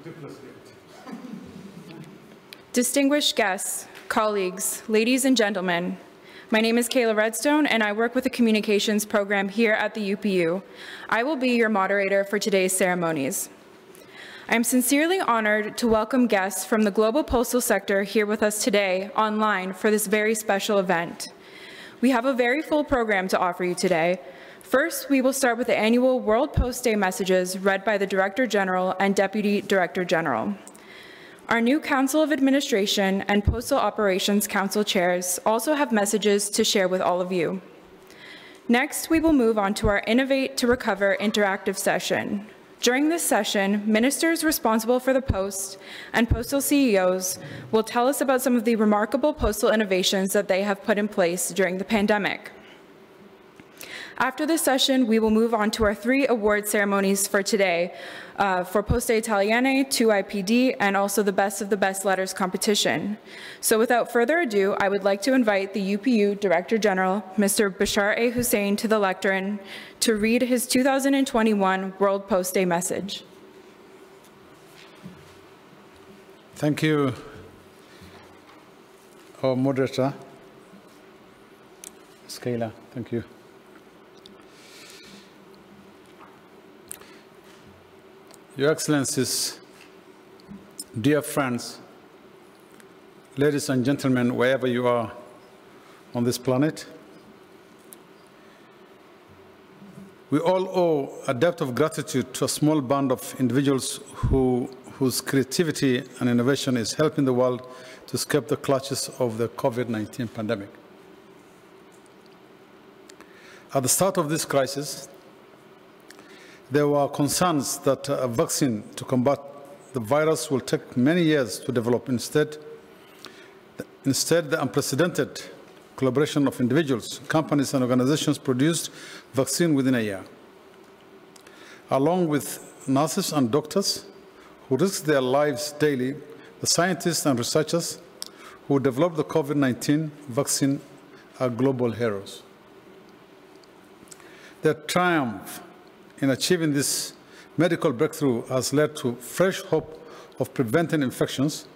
Distinguished guests, colleagues, ladies and gentlemen, my name is Kayla Redstone and I work with the communications program here at the UPU. I will be your moderator for today's ceremonies. I am sincerely honored to welcome guests from the global postal sector here with us today online for this very special event. We have a very full program to offer you today. First, we will start with the annual World Post Day messages read by the Director General and Deputy Director General. Our new Council of Administration and Postal Operations Council chairs also have messages to share with all of you. Next, we will move on to our Innovate to Recover interactive session, during this session, ministers responsible for the post and postal CEOs will tell us about some of the remarkable postal innovations that they have put in place during the pandemic. After this session, we will move on to our three award ceremonies for today uh, for Poste Italiane, 2IPD, and also the Best of the Best Letters competition. So without further ado, I would like to invite the UPU Director General, Mr. Bishar A. Hussein, to the lectern to read his 2021 World Post Day message. Thank you, our moderator, Scaler. Thank you. Your Excellencies, dear friends, ladies and gentlemen, wherever you are on this planet, we all owe a debt of gratitude to a small band of individuals who, whose creativity and innovation is helping the world to escape the clutches of the COVID-19 pandemic. At the start of this crisis, there were concerns that a vaccine to combat the virus will take many years to develop. Instead, instead the unprecedented collaboration of individuals, companies, and organizations produced vaccine within a year. Along with nurses and doctors who risk their lives daily, the scientists and researchers who developed the COVID-19 vaccine are global heroes. Their triumph in achieving this medical breakthrough has led to fresh hope of preventing infections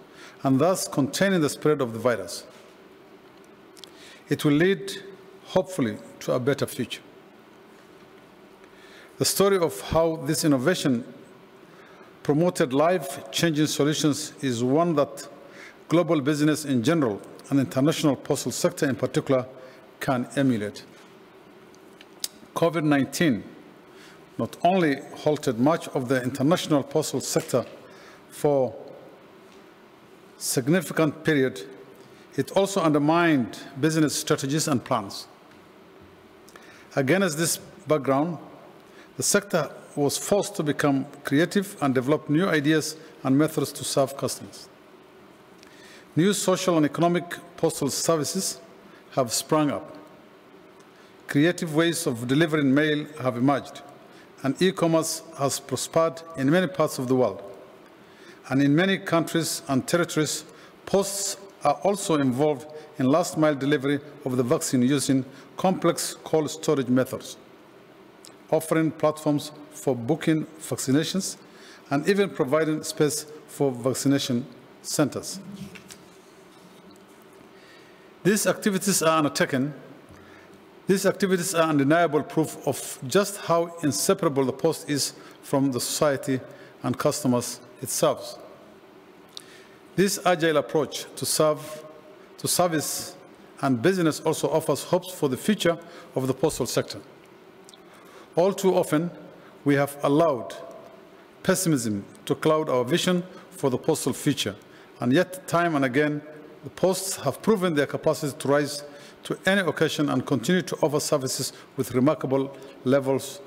and thus containing the spread of the virus. It will lead, hopefully, to a better future. The story of how this innovation promoted life-changing solutions is one that global business in general and international postal sector in particular can emulate. COVID-19 not only halted much of the international postal sector for a significant period, it also undermined business strategies and plans. Against this background, the sector was forced to become creative and develop new ideas and methods to serve customers. New social and economic postal services have sprung up. Creative ways of delivering mail have emerged and e-commerce has prospered in many parts of the world. And in many countries and territories, posts are also involved in last-mile delivery of the vaccine using complex cold storage methods, offering platforms for booking vaccinations and even providing space for vaccination centers. These activities are undertaken these activities are undeniable proof of just how inseparable the post is from the society and customers it serves. This agile approach to, serve, to service and business also offers hopes for the future of the postal sector. All too often, we have allowed pessimism to cloud our vision for the postal future, and yet time and again, the posts have proven their capacity to rise to any occasion and continue to offer services with remarkable levels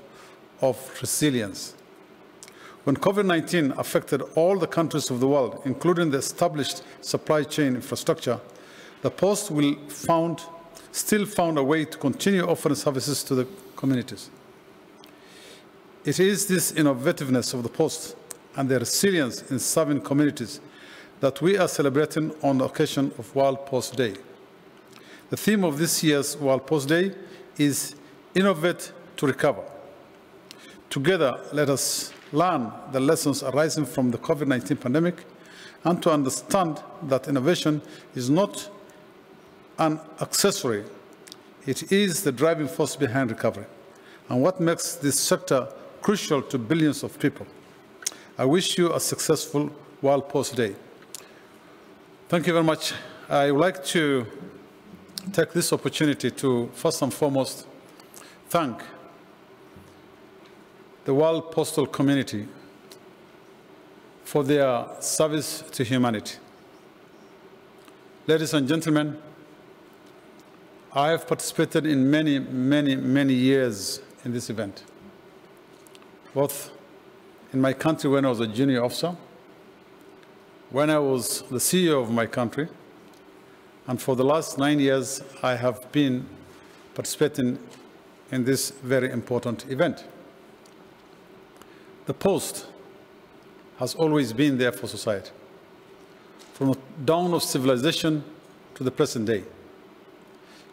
of resilience. When COVID-19 affected all the countries of the world, including the established supply chain infrastructure, the Post will found, still found a way to continue offering services to the communities. It is this innovativeness of the Post and their resilience in serving communities that we are celebrating on the occasion of World Post Day. The theme of this year's World Post Day is Innovate to Recover. Together, let us learn the lessons arising from the COVID-19 pandemic, and to understand that innovation is not an accessory, it is the driving force behind recovery, and what makes this sector crucial to billions of people. I wish you a successful World Post Day. Thank you very much. I would like to take this opportunity to first and foremost thank the World Postal Community for their service to humanity. Ladies and gentlemen, I have participated in many, many, many years in this event, both in my country when I was a junior officer, when I was the CEO of my country, and for the last nine years, I have been participating in this very important event. The post has always been there for society, from the dawn of civilization to the present day.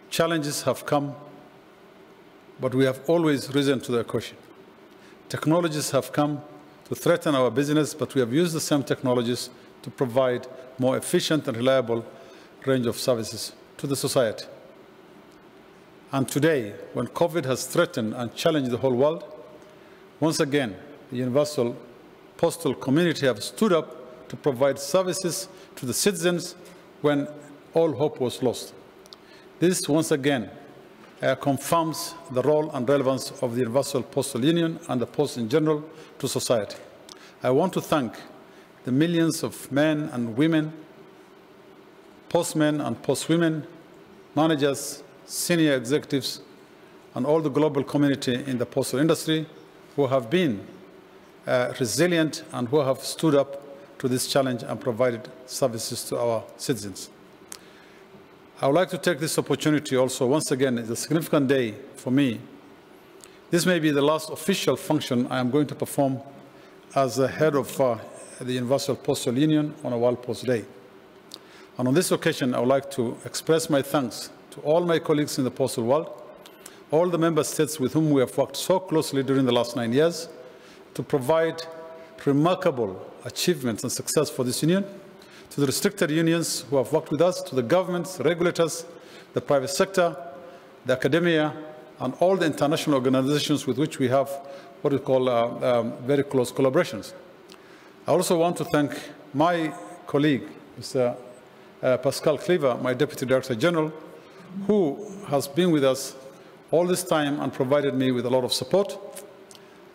Challenges have come, but we have always risen to the occasion. Technologies have come to threaten our business, but we have used the same technologies to provide more efficient and reliable range of services to the society. And today, when COVID has threatened and challenged the whole world, once again, the universal postal community have stood up to provide services to the citizens when all hope was lost. This, once again, uh, confirms the role and relevance of the Universal Postal Union and the post in general to society. I want to thank the millions of men and women postmen and postwomen, managers, senior executives, and all the global community in the postal industry who have been uh, resilient and who have stood up to this challenge and provided services to our citizens. I would like to take this opportunity also, once again, it's a significant day for me. This may be the last official function I am going to perform as the head of uh, the Universal Postal Union on a World Post Day. And on this occasion, I would like to express my thanks to all my colleagues in the postal world, all the member states with whom we have worked so closely during the last nine years to provide remarkable achievements and success for this union, to the restricted unions who have worked with us, to the governments, regulators, the private sector, the academia, and all the international organizations with which we have what we call uh, um, very close collaborations. I also want to thank my colleague, Mr uh, Pascal Clivaz, my Deputy Director General, who has been with us all this time and provided me with a lot of support.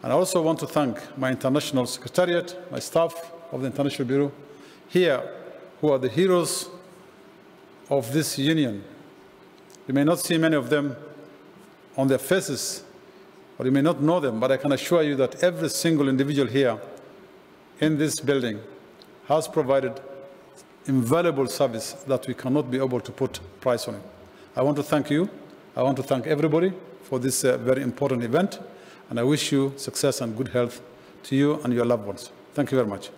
And I also want to thank my international secretariat, my staff of the International Bureau here, who are the heroes of this union. You may not see many of them on their faces, or you may not know them, but I can assure you that every single individual here in this building has provided invaluable service that we cannot be able to put price on it. I want to thank you. I want to thank everybody for this uh, very important event, and I wish you success and good health to you and your loved ones. Thank you very much.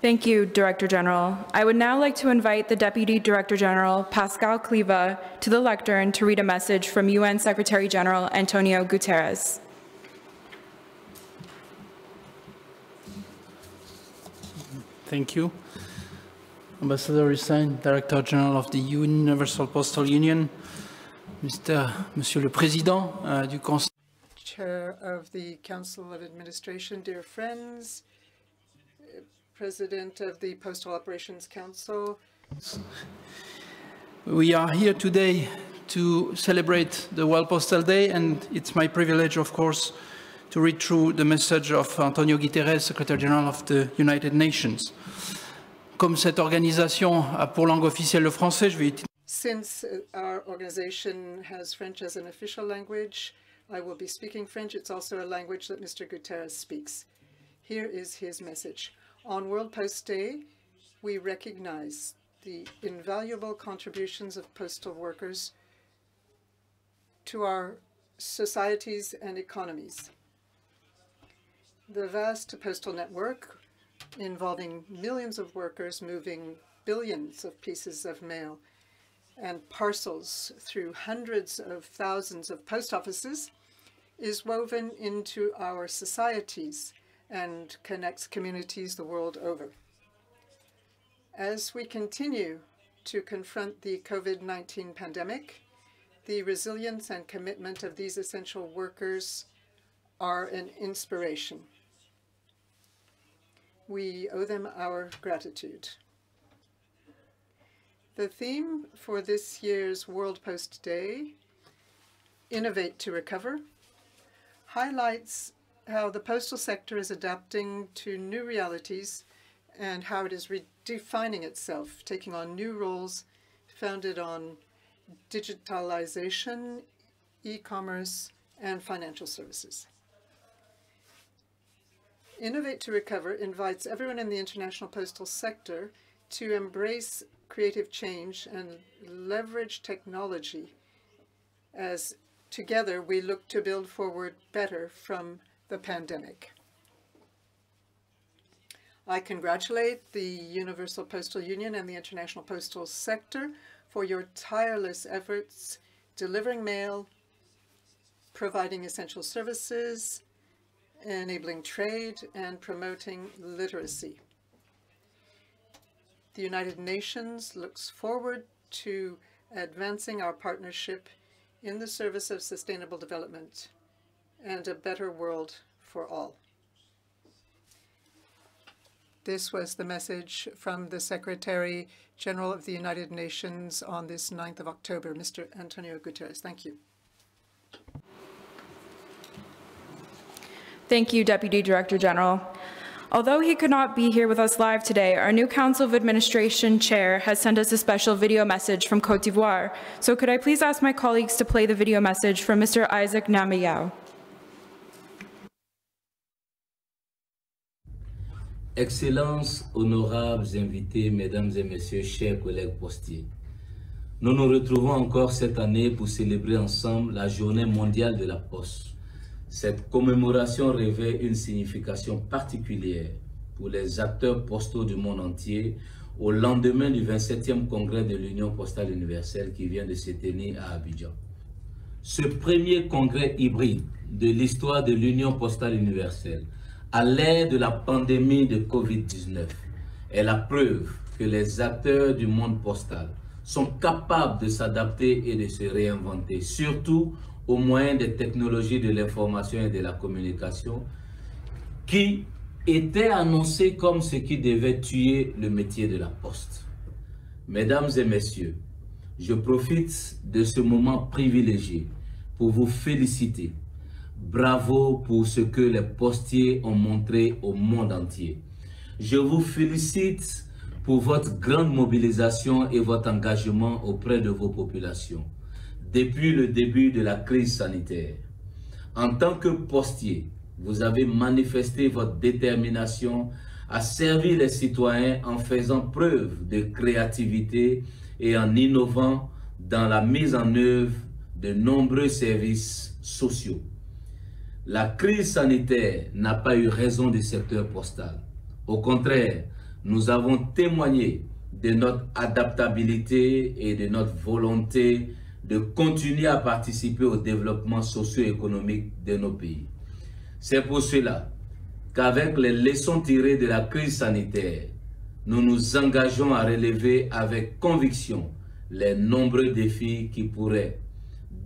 Thank you, Director General. I would now like to invite the Deputy Director General, Pascal Clivaz, to the lectern to read a message from UN Secretary General Antonio Guterres. Thank you. Ambassador Hussein, Director General of the Universal Postal Union, Mr. Monsieur le Président uh, du Conseil. Chair of the Council of Administration, dear friends, President of the Postal Operations Council. We are here today to celebrate the World Postal Day, and it's my privilege, of course, to read through the message of Antonio Guterres, Secretary General of the United Nations. Comme cette organisation a pour langue officielle le français, je vais Since uh, our organization has French as an official language, I will be speaking French. It's also a language that Mr. Guterres speaks. Here is his message. On World Post Day, we recognize the invaluable contributions of postal workers to our societies and economies. The vast postal network involving millions of workers moving billions of pieces of mail and parcels through hundreds of thousands of post offices is woven into our societies and connects communities the world over. As we continue to confront the COVID-19 pandemic, the resilience and commitment of these essential workers are an inspiration. We owe them our gratitude. The theme for this year's World Post Day, Innovate to Recover, highlights how the postal sector is adapting to new realities and how it is redefining itself, taking on new roles founded on digitalization, e-commerce, and financial services. Innovate to Recover invites everyone in the international postal sector to embrace creative change and leverage technology as together we look to build forward better from the pandemic. I congratulate the Universal Postal Union and the international postal sector for your tireless efforts delivering mail, providing essential services, enabling trade, and promoting literacy. The United Nations looks forward to advancing our partnership in the service of sustainable development and a better world for all. This was the message from the Secretary General of the United Nations on this 9th of October, Mr. Antonio Guterres. Thank you. Thank you, Deputy Director General. Although he could not be here with us live today, our new Council of Administration Chair has sent us a special video message from Cote d'Ivoire. So could I please ask my colleagues to play the video message from Mr. Isaac Gnamba-Yao. Excellences, honorables invités, mesdames et messieurs, chers collègues postiers. Nous nous retrouvons encore cette année pour célébrer ensemble la journée mondiale de la poste. Cette commémoration revêt une signification particulière pour les acteurs postaux du monde entier au lendemain du 27e congrès de l'Union postale universelle qui vient de se tenir à Abidjan. Ce premier congrès hybride de l'histoire de l'Union postale universelle à l'ère de la pandémie de COVID-19 est la preuve que les acteurs du monde postal sont capables de s'adapter et de se réinventer, surtout au moyen des technologies de l'information et de la communication qui étaient annoncées comme ce qui devait tuer le métier de la poste. Mesdames et messieurs, je profite de ce moment privilégié pour vous féliciter. Bravo pour ce que les postiers ont montré au monde entier. Je vous félicite pour votre grande mobilisation et votre engagement auprès de vos populations depuis le début de la crise sanitaire. En tant que postier, vous avez manifesté votre détermination à servir les citoyens en faisant preuve de créativité et en innovant dans la mise en œuvre de nombreux services sociaux. La crise sanitaire n'a pas eu raison du secteur postal. Au contraire, nous avons témoigné de notre adaptabilité et de notre volonté de continuer à participer au développement socio-économique de nos pays. C'est pour cela qu'avec les leçons tirées de la crise sanitaire, nous nous engageons à relever avec conviction les nombreux défis qui pourraient,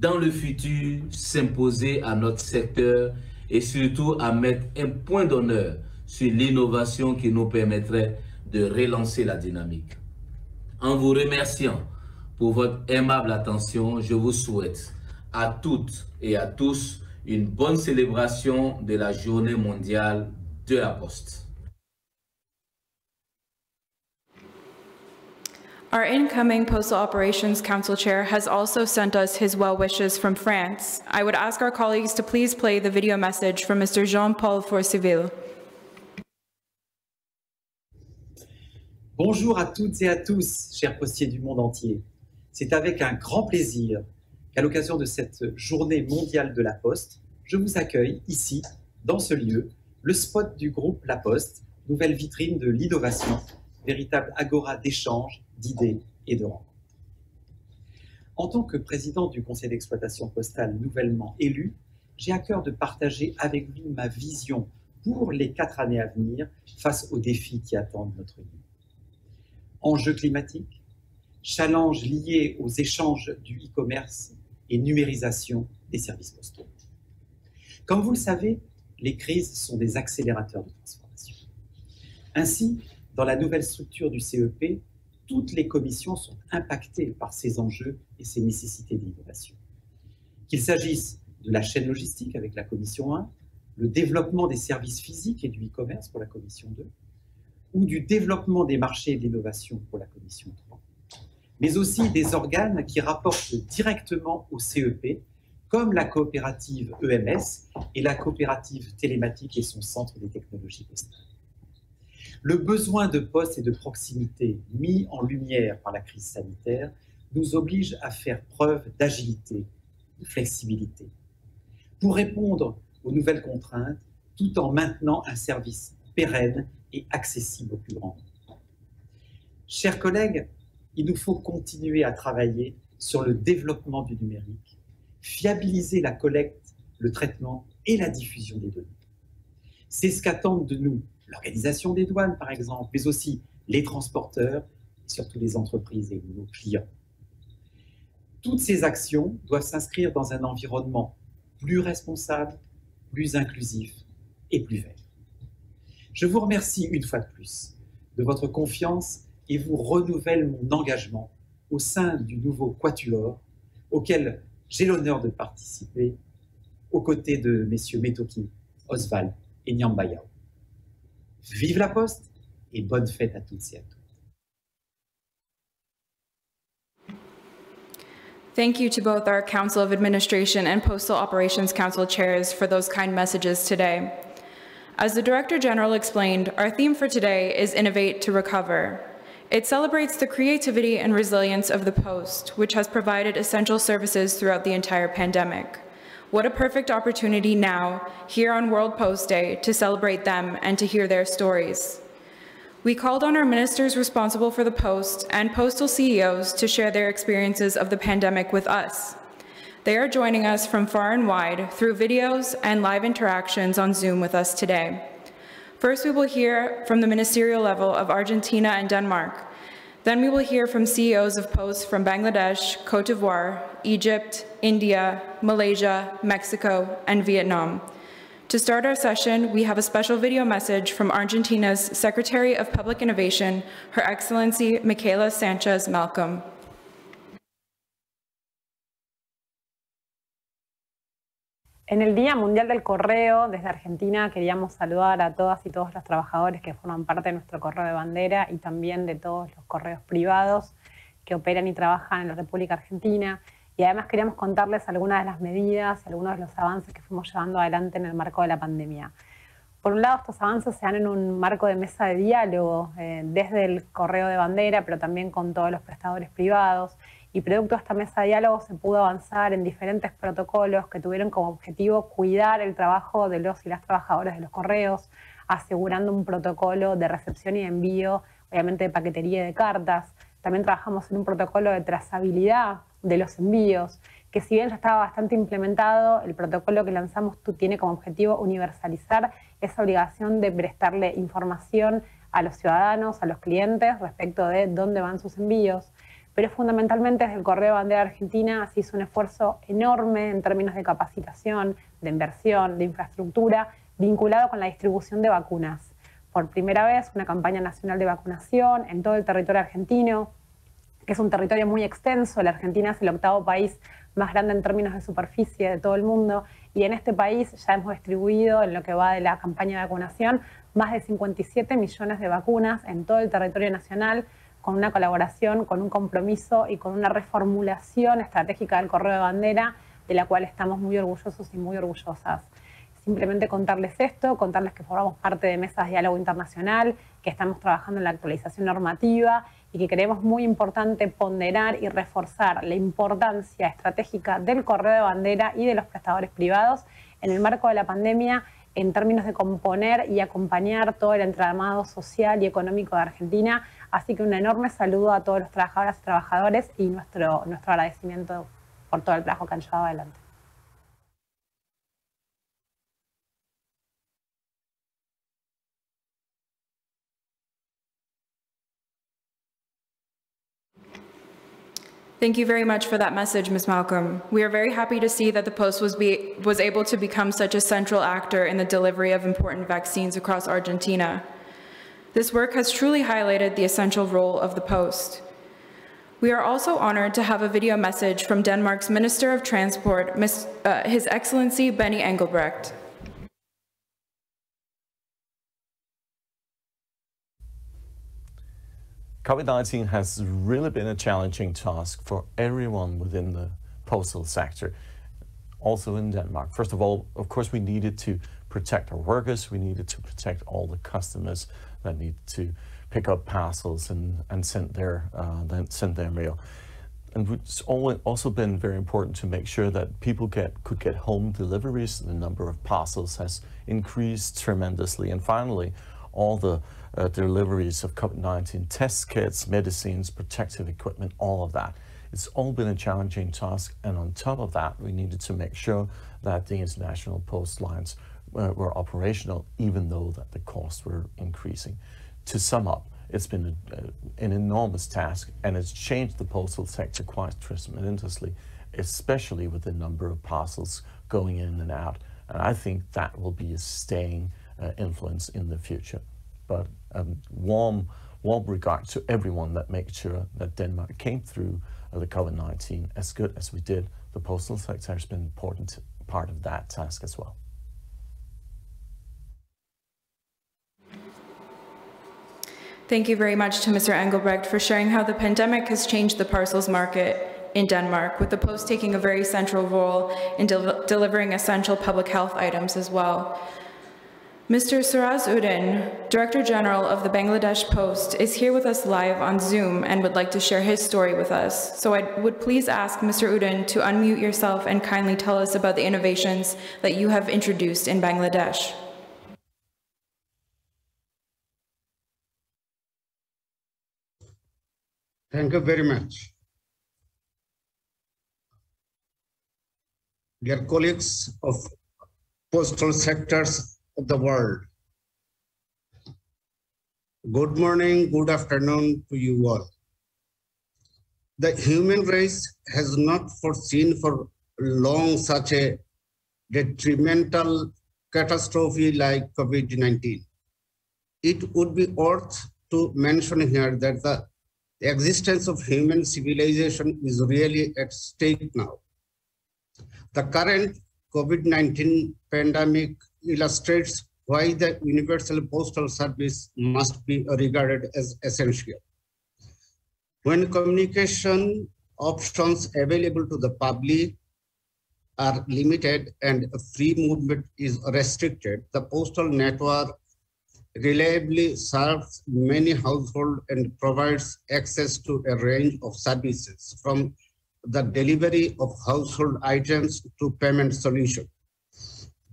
dans le futur, s'imposer à notre secteur et surtout à mettre un point d'honneur sur l'innovation qui nous permettrait de relancer la dynamique. En vous remerciant pour votre aimable attention. Je vous souhaite à toutes et à tous une bonne célébration de la journée mondiale de la Poste. Our incoming Postal Operations Council Chair has also sent us his well wishes from France. I would ask our colleagues to please play the video message from Mr. Jean-Paul Forceville. Bonjour à toutes et à tous, chers postiers du monde entier. C'est avec un grand plaisir qu'à l'occasion de cette journée mondiale de la Poste, je vous accueille ici, dans ce lieu, le spot du groupe La Poste, nouvelle vitrine de l'innovation, véritable agora d'échange, d'idées et de rencontres. En tant que président du conseil d'exploitation postale nouvellement élu, j'ai à cœur de partager avec vous ma vision pour les quatre années à venir face aux défis qui attendent notre union. Enjeux climatiques, challenges liés aux échanges du e-commerce et numérisation des services postaux. Comme vous le savez, les crises sont des accélérateurs de transformation. Ainsi, dans la nouvelle structure du CEP, toutes les commissions sont impactées par ces enjeux et ces nécessités d'innovation. Qu'il s'agisse de la chaîne logistique avec la commission 1, le développement des services physiques et du e-commerce pour la commission 2, ou du développement des marchés et pour la commission 3, mais aussi des organes qui rapportent directement au CEP, comme la coopérative EMS et la coopérative télématique et son centre des technologies postales. Le besoin de poste et de proximité mis en lumière par la crise sanitaire nous oblige à faire preuve d'agilité, de flexibilité, pour répondre aux nouvelles contraintes tout en maintenant un service pérenne et accessible au plus grand nombre. Chers collègues, il nous faut continuer à travailler sur le développement du numérique, fiabiliser la collecte, le traitement et la diffusion des données. C'est ce qu'attendent de nous l'organisation des douanes, par exemple, mais aussi les transporteurs surtout les entreprises et nos clients. Toutes ces actions doivent s'inscrire dans un environnement plus responsable, plus inclusif et plus vert. Je vous remercie une fois de plus de votre confiance et vous renouvelle mon engagement au sein du nouveau Quatuor auquel j'ai l'honneur de participer aux côtés de messieurs Metoki, Oswald et Nyambaya. Vive la Poste et bonne fête à toutes et à tous. Thank you to both our Council of Administration and Postal Operations Council chairs for those kind messages today. As the Director General explained, our theme for today is Innovate to Recover. It celebrates the creativity and resilience of the Post, which has provided essential services throughout the entire pandemic. What a perfect opportunity now, here on World Post Day, to celebrate them and to hear their stories. We called on our ministers responsible for the Post and postal CEOs to share their experiences of the pandemic with us. They are joining us from far and wide through videos and live interactions on Zoom with us today. First, we will hear from the ministerial level of Argentina and Denmark. Then we will hear from CEOs of posts from Bangladesh, Cote d'Ivoire, Egypt, India, Malaysia, Mexico, and Vietnam. To start our session, we have a special video message from Argentina's Secretary of Public Innovation, Her Excellency Micaela Sanchez Malcolm. En el Día Mundial del Correo, desde Argentina, queríamos saludar a todas y todos los trabajadores que forman parte de nuestro correo de bandera y también de todos los correos privados que operan y trabajan en la República Argentina. Y además queríamos contarles algunas de las medidas y algunos de los avances que fuimos llevando adelante en el marco de la pandemia. Por un lado, estos avances se dan en un marco de mesa de diálogo eh, desde el correo de bandera, pero también con todos los prestadores privados y producto de esta mesa de diálogo se pudo avanzar en diferentes protocolos que tuvieron como objetivo cuidar el trabajo de los y las trabajadoras de los correos, asegurando un protocolo de recepción y envío, obviamente de paquetería y de cartas. También trabajamos en un protocolo de trazabilidad de los envíos, que si bien ya estaba bastante implementado, el protocolo que lanzamos tiene como objetivo universalizar esa obligación de prestarle información a los ciudadanos, a los clientes respecto de dónde van sus envíos pero fundamentalmente desde el Correo de Bandera Argentina se hizo un esfuerzo enorme en términos de capacitación, de inversión, de infraestructura, vinculado con la distribución de vacunas. Por primera vez, una campaña nacional de vacunación en todo el territorio argentino, que es un territorio muy extenso. La Argentina es el octavo país más grande en términos de superficie de todo el mundo y en este país ya hemos distribuido en lo que va de la campaña de vacunación más de 57 millones de vacunas en todo el territorio nacional con una colaboración, con un compromiso y con una reformulación estratégica del correo de bandera, de la cual estamos muy orgullosos y muy orgullosas. Simplemente contarles esto, contarles que formamos parte de mesas de diálogo internacional, que estamos trabajando en la actualización normativa y que creemos muy importante ponderar y reforzar la importancia estratégica del correo de bandera y de los prestadores privados en el marco de la pandemia en términos de componer y acompañar todo el entramado social y económico de Argentina. Así que un enorme saludo a todos los trabajadoras y trabajadores y nuestro, nuestro agradecimiento por todo el trabajo que han llevado adelante. Thank you very much for that message, Ms. Malcolm. We are very happy to see that the Post was, be, was able to become such a central actor in the delivery of important vaccines across Argentina. This work has truly highlighted the essential role of the Post. We are also honored to have a video message from Denmark's Minister of Transport, Ms., uh, His Excellency Benny Engelbrecht. COVID-19 has really been a challenging task for everyone within the postal sector, also in Denmark. First of all, of course, we needed to protect our workers. We needed to protect all the customers that need to pick up parcels and, and send, their, uh, then send their mail. And it's also been very important to make sure that people get, could get home deliveries. The number of parcels has increased tremendously. And finally, all the uh, deliveries of COVID-19 test kits, medicines, protective equipment, all of that. It's all been a challenging task, and on top of that, we needed to make sure that the international post lines uh, were operational, even though that the costs were increasing. To sum up, it's been a, a, an enormous task, and it's changed the postal sector quite tremendously, especially with the number of parcels going in and out. And I think that will be a staying uh, influence in the future. But um, warm, warm regard to everyone that made sure that Denmark came through uh, the COVID-19 as good as we did. The postal sector has been an important part of that task as well. Thank you very much to Mr. Engelbrecht for sharing how the pandemic has changed the parcels market in Denmark, with the Post taking a very central role in del delivering essential public health items as well. Mr. Suraz Uddin, Director General of the Bangladesh Post, is here with us live on Zoom and would like to share his story with us. So I would please ask Mr. Uddin to unmute yourself and kindly tell us about the innovations that you have introduced in Bangladesh. Thank you very much. Dear colleagues of postal sectors of the world. Good morning, good afternoon to you all. The human race has not foreseen for long such a detrimental catastrophe like COVID-19. It would be worth to mention here that the existence of human civilization is really at stake now. The current COVID-19 pandemic illustrates why the Universal Postal Service must be regarded as essential. When communication options available to the public are limited and free movement is restricted, the postal network reliably serves many households and provides access to a range of services from the delivery of household items to payment solutions.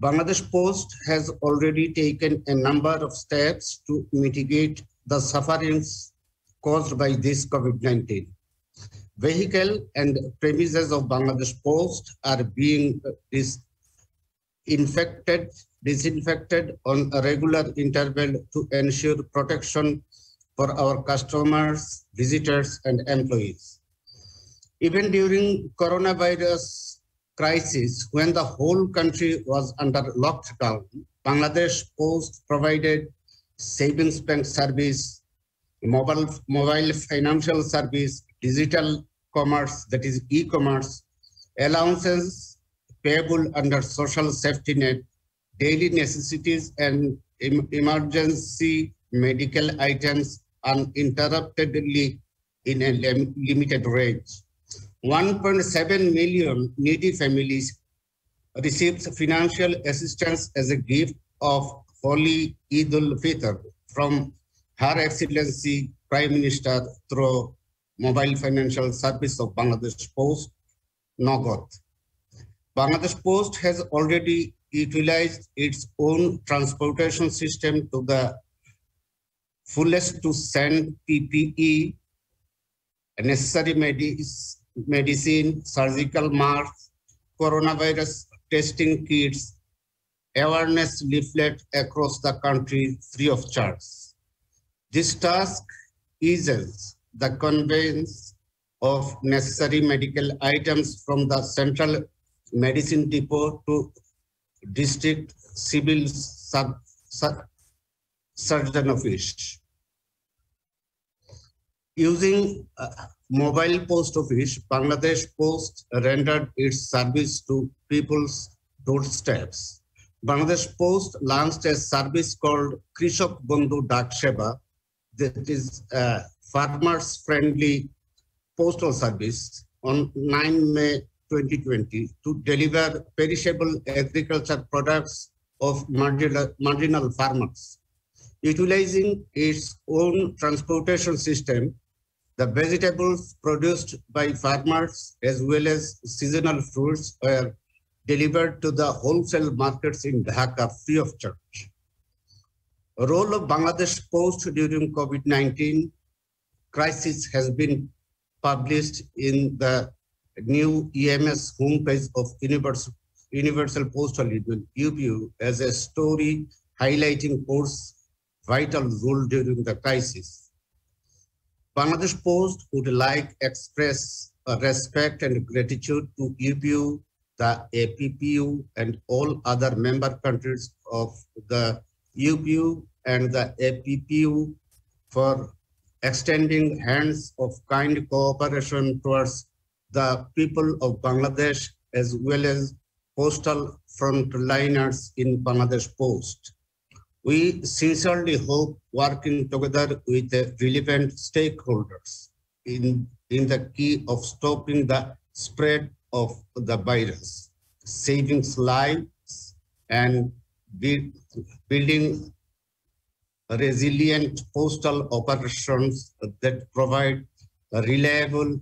Bangladesh Post has already taken a number of steps to mitigate the sufferings caused by this COVID-19. Vehicle and premises of Bangladesh Post are being disinfected, disinfected on a regular interval to ensure protection for our customers, visitors, and employees. Even during coronavirus crisis, when the whole country was under lockdown, Bangladesh Post provided savings bank service, mobile, mobile financial service, digital commerce, that is e-commerce, allowances payable under social safety net, daily necessities and em emergency medical items uninterruptedly in a limited range. 1.7 million needy families received financial assistance as a gift of Holy Eid al-Fitr from Her Excellency Prime Minister through Mobile Financial Service of Bangladesh Post, Nagad. Bangladesh Post has already utilized its own transportation system to the fullest to send PPE, necessary medis- medicine, surgical masks, coronavirus testing kits, awareness leaflet across the country free of charge. This task eases the conveyance of necessary medical items from the central medicine depot to district civil sub, sub, surgeon office. Using uh, mobile post office, Bangladesh Post rendered its service to people's doorsteps. Bangladesh Post launched a service called Krishok Bandhu that is a farmers friendly postal service on 9 May 2020 to deliver perishable agriculture products of marginal, marginal farmers. Utilizing its own transportation system, the vegetables produced by farmers as well as seasonal fruits were delivered to the wholesale markets in Dhaka free of charge. Role of Bangladesh Post during COVID-19 crisis has been published in the new EMS homepage of Universal, Universal Postal Union, UPU, as a story highlighting Post's vital role during the crisis. Bangladesh Post would like express respect and gratitude to UPU, the APPU, and all other member countries of the UPU and the APPU for extending hands of kind cooperation towards the people of Bangladesh as well as postal frontliners in Bangladesh Post. We sincerely hope working together with the relevant stakeholders in, in the key of stopping the spread of the virus, saving lives and building resilient postal operations that provide reliable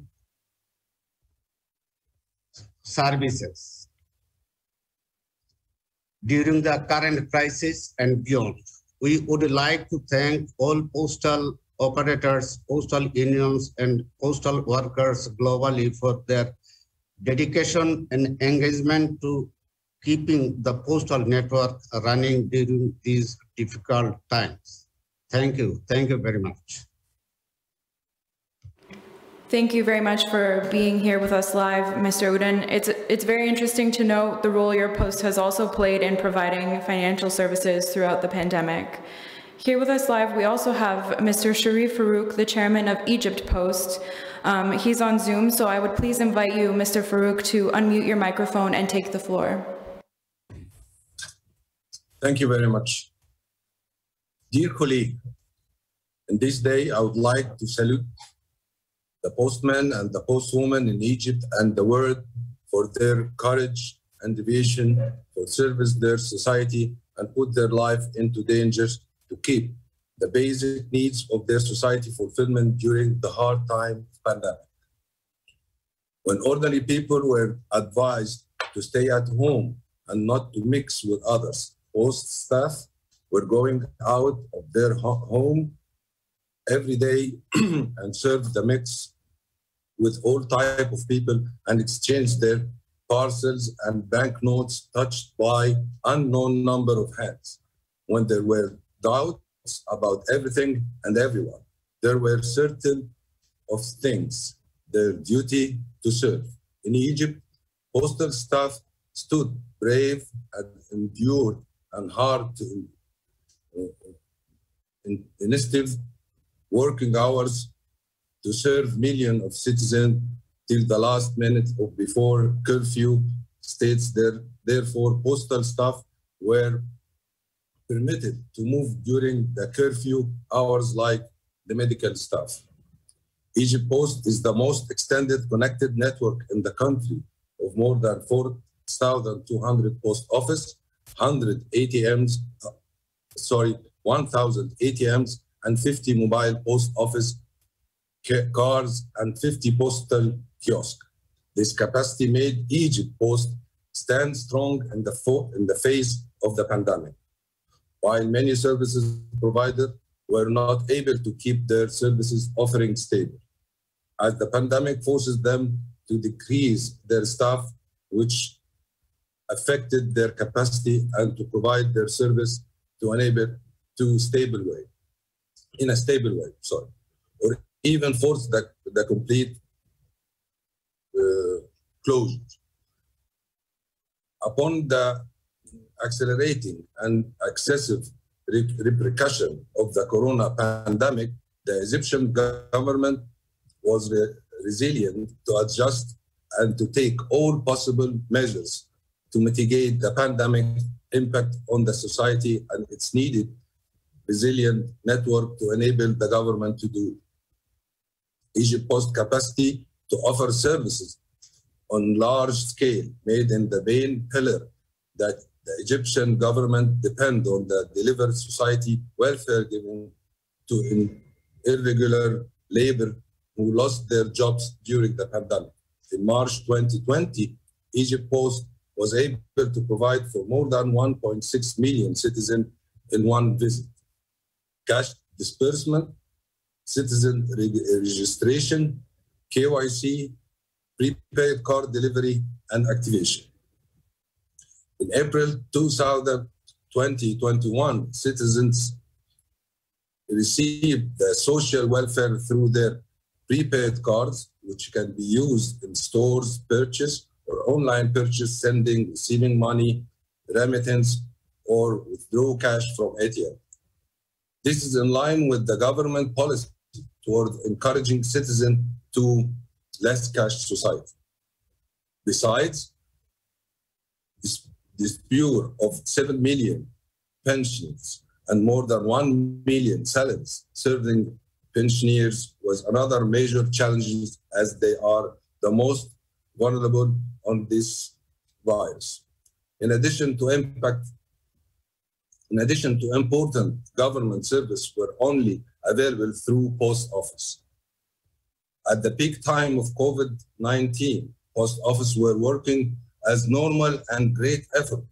services during the current crisis and beyond. We would like to thank all postal operators, postal unions, and postal workers globally for their dedication and engagement to keeping the postal network running during these difficult times. Thank you. Thank you very much. Thank you very much for being here with us live, Mr. Uddin. It's, it's very interesting to note the role your post has also played in providing financial services throughout the pandemic. Here with us live, we also have Mr. Sharif Farouk, the chairman of Egypt Post. Um, he's on Zoom, so I would please invite you, Mr. Farouk, to unmute your microphone and take the floor. Thank you very much. Dear colleague, in this day, I would like to salute the postmen and the postwomen in Egypt and the world for their courage and devotion for service their society and put their life into danger to keep the basic needs of their society fulfillment during the hard time pandemic. When ordinary people were advised to stay at home and not to mix with others, post staff were going out of their home every day and serve the mix with all type of people and exchange their parcels and banknotes touched by unknown number of hands. When there were doubts about everything and everyone, there were certain of things, their duty to serve. In Egypt, postal staff stood brave and endured and hard to uh, initiative working hours to serve millions of citizens till the last minute of before curfew states there. Therefore, postal staff were permitted to move during the curfew hours like the medical staff. Egypt Post is the most extended connected network in the country of more than 4,200 post office, 100 ATMs, uh, sorry, 1,000 ATMs and 50 mobile post office cars and 50 postal kiosks. This capacity made Egypt Post stand strong in the, in the face of the pandemic. While many services providers were not able to keep their services offering stable, as the pandemic forces them to decrease their staff, which affected their capacity and to provide their service to enable to stable way, in a stable way, sorry, or even force the, the complete uh, closure. Upon the accelerating and excessive re- repercussion of the corona pandemic, the Egyptian government was re- resilient to adjust and to take all possible measures to mitigate the pandemic impact on the society and its needed resilient network to enable the government to do. Egypt Post capacity to offer services on large scale made in the main pillar that the Egyptian government depend on the delivered society welfare given to irregular labor who lost their jobs during the pandemic. In March 2020, Egypt Post was able to provide for more than 1.6 million citizens in one visit. Cash disbursement, citizen registration, KYC, prepaid card delivery, and activation. In April 2021, citizens received the social welfare through their prepaid cards, which can be used in stores purchase or online purchase, sending, receiving money, remittance, or withdraw cash from ATM. This is in line with the government policy toward encouraging citizens to less cash society. Besides, this, this pure of 7 million pensions and more than 1 million salaries serving pensioners was another major challenge as they are the most vulnerable on this virus. In addition to impact, in addition to important government service were only available through post office. At the peak time of COVID-19, post office were working as normal and great effort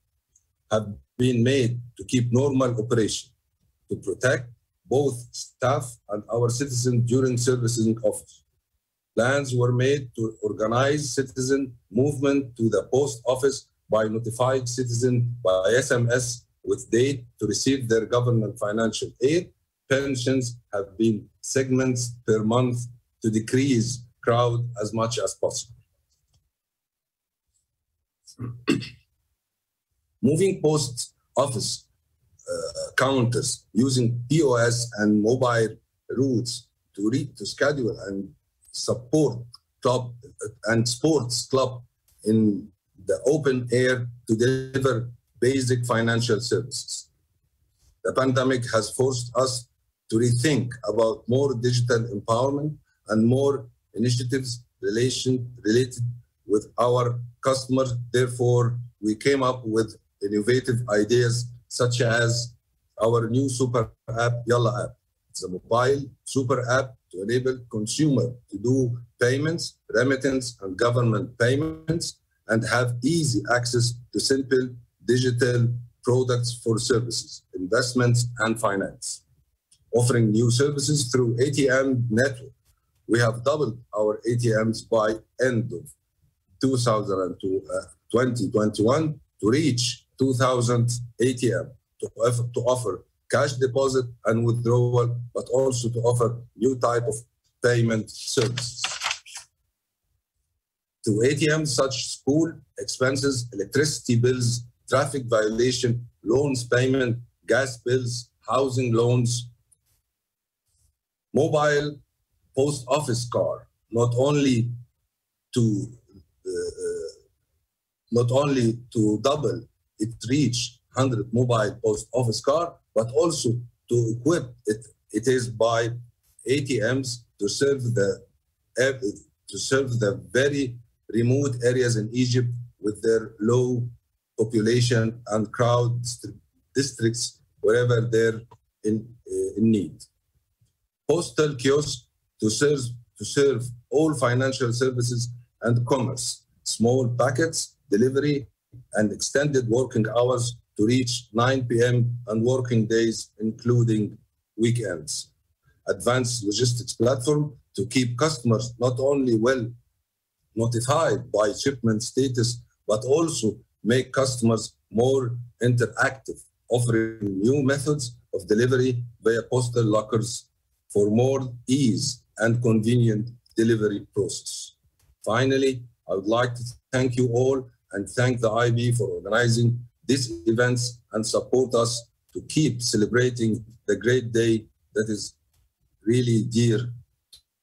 have been made to keep normal operation, to protect both staff and our citizens during services in office. Plans were made to organize citizen movement to the post office by notifying citizen by SMS with date to receive their government financial aid. Pensions have been segments per month to decrease crowd as much as possible. Moving post office uh, counters using POS and mobile routes to read to schedule and support club and sports club in the open air to deliver basic financial services. The pandemic has forced us to rethink about more digital empowerment and more initiatives relation, related with our customers. Therefore, we came up with innovative ideas such as our new super app, Yalla app. It's a mobile super app to enable consumer to do payments, remittance, and government payments, and have easy access to simple digital products for services, investments, and finance. Offering new services through ATM network. We have doubled our ATMs by end of 2021 uh, to reach 2,000 ATM to offer, to offer cash deposit and withdrawal, but also to offer new type of payment services. To ATMs such school expenses, electricity bills, traffic violation, loans payment, gas bills, housing loans, mobile post office car, not only to uh, uh not only to double it reach 100 mobile post office car, but also to equip it. It is by ATMs to serve the to serve the very remote areas in Egypt with their low population and crowd districts wherever they're in, uh, in need. Postal kiosks to serve to serve all financial services and commerce, small packets, delivery, and extended working hours to reach 9 p.m. and working days, including weekends. Advanced logistics platform to keep customers not only well notified by shipment status, but also make customers more interactive, offering new methods of delivery via postal lockers for more ease and convenient delivery process. Finally, I would like to thank you all and thank the IB for organizing these events and support us to keep celebrating the great day that is really dear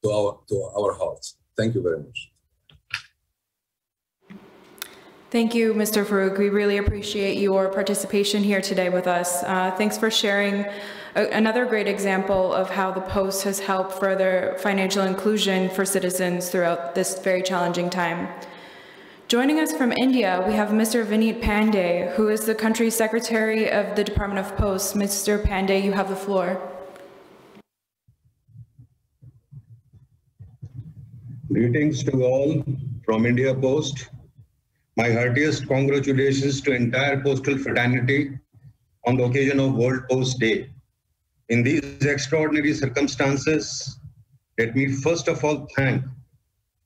to our, to our hearts. Thank you very much. Thank you, Mr. Farouk. We really appreciate your participation here today with us. Uh, thanks for sharing another great example of how the Post has helped further financial inclusion for citizens throughout this very challenging time. Joining us from India, we have Mr. Vineet Pandey, who is the country secretary of the Department of Posts. Mr. Pandey, you have the floor. Greetings to all from India Post. My heartiest congratulations to entire postal fraternity on the occasion of World Post Day. In these extraordinary circumstances, let me first of all thank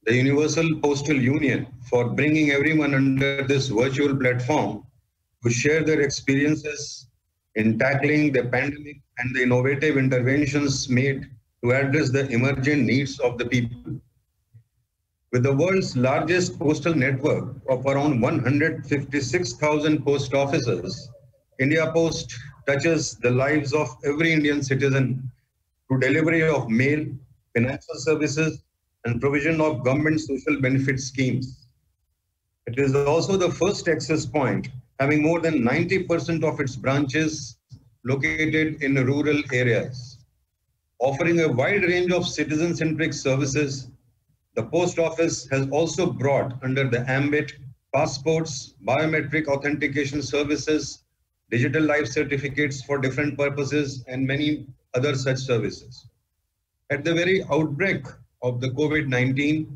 the Universal Postal Union for bringing everyone under this virtual platform to share their experiences in tackling the pandemic and the innovative interventions made to address the emergent needs of the people. With the world's largest postal network of around 156,000 post offices, India Post touches the lives of every Indian citizen through delivery of mail, financial services, and provision of government social benefit schemes. It is also the first access point having more than 90% of its branches located in rural areas. Offering a wide range of citizen-centric services the post office has also brought under the ambit passports, biometric authentication services, digital life certificates for different purposes, and many other such services. At the very outbreak of the COVID-19,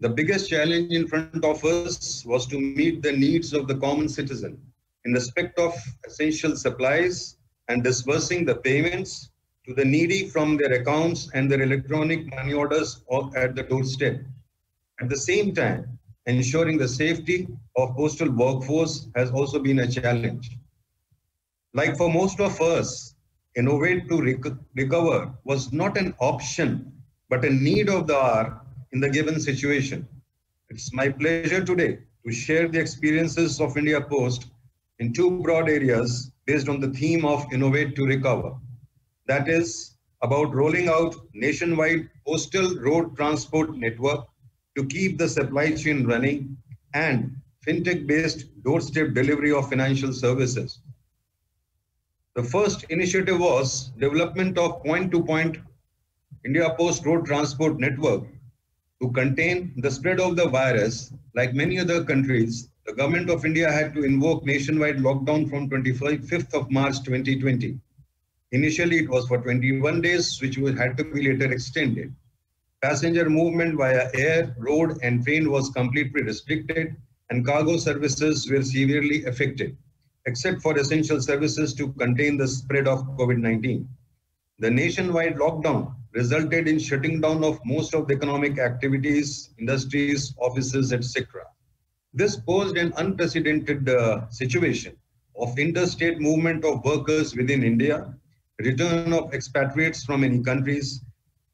the biggest challenge in front of us was to meet the needs of the common citizen in respect of essential supplies and disbursing the payments to the needy from their accounts and their electronic money orders at the doorstep. At the same time, ensuring the safety of postal workforce has also been a challenge. Like for most of us, innovate to rec recover was not an option, but a need of the hour in the given situation. It's my pleasure today to share the experiences of India Post in two broad areas based on the theme of innovate to recover that is about rolling out nationwide postal road transport network to keep the supply chain running and fintech-based doorstep delivery of financial services. The first initiative was development of point-to-point -point India Post Road Transport Network to contain the spread of the virus. Like many other countries, the government of India had to invoke nationwide lockdown from 25th of March 2020. Initially, it was for 21 days, which had to be later extended. Passenger movement via air, road, and train was completely restricted, and cargo services were severely affected, except for essential services to contain the spread of COVID-19. The nationwide lockdown resulted in shutting down of most of the economic activities, industries, offices, etc. This posed an unprecedented uh, situation of interstate movement of workers within India return of expatriates from many countries,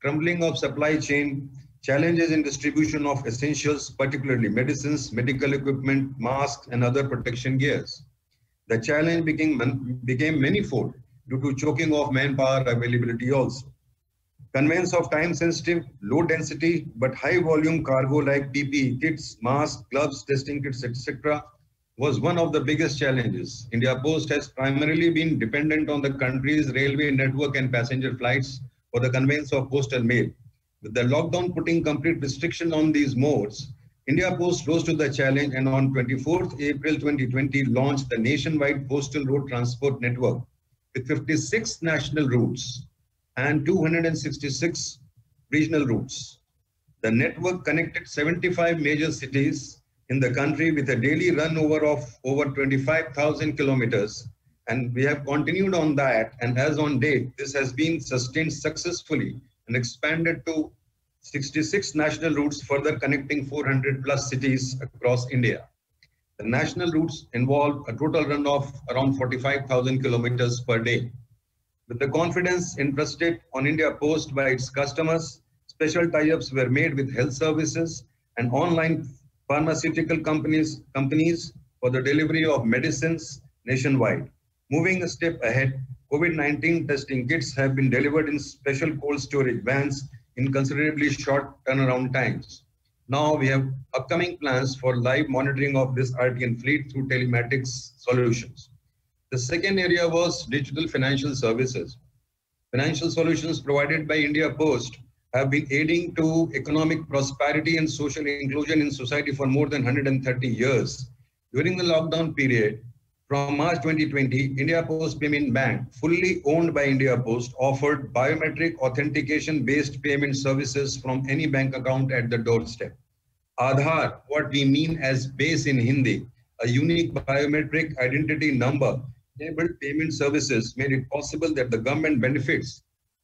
crumbling of supply chain, challenges in distribution of essentials, particularly medicines, medical equipment, masks, and other protection gears. The challenge became, became manifold due to choking of manpower availability also. Conveyance of time-sensitive, low-density, but high-volume cargo like PPE kits, masks, gloves, testing kits, etc was one of the biggest challenges. India Post has primarily been dependent on the country's railway network and passenger flights for the conveyance of postal mail. With the lockdown putting complete restriction on these modes, India Post rose to the challenge and on 24th April 2020 launched the nationwide postal road transport network with 56 national routes and 266 regional routes. The network connected 75 major cities in the country with a daily run over of over 25,000 kilometers. And we have continued on that. And as on date, this has been sustained successfully and expanded to 66 national routes, further connecting 400 plus cities across India. The national routes involve a total run of around 45,000 kilometers per day. With the confidence entrusted on India Post by its customers, special tie-ups were made with health services and online pharmaceutical companies, companies for the delivery of medicines nationwide. Moving a step ahead, COVID-19 testing kits have been delivered in special cold storage vans in considerably short turnaround times. Now we have upcoming plans for live monitoring of this RTN fleet through telematics solutions. The second area was digital financial services. Financial solutions provided by India Post have been aiding to economic prosperity and social inclusion in society for more than 130 years. During the lockdown period, from March 2020, India Post Payment Bank, fully owned by India Post, offered biometric authentication-based payment services from any bank account at the doorstep. Aadhaar, what we mean as base in Hindi, a unique biometric identity number, enabled payment services made it possible that the government benefits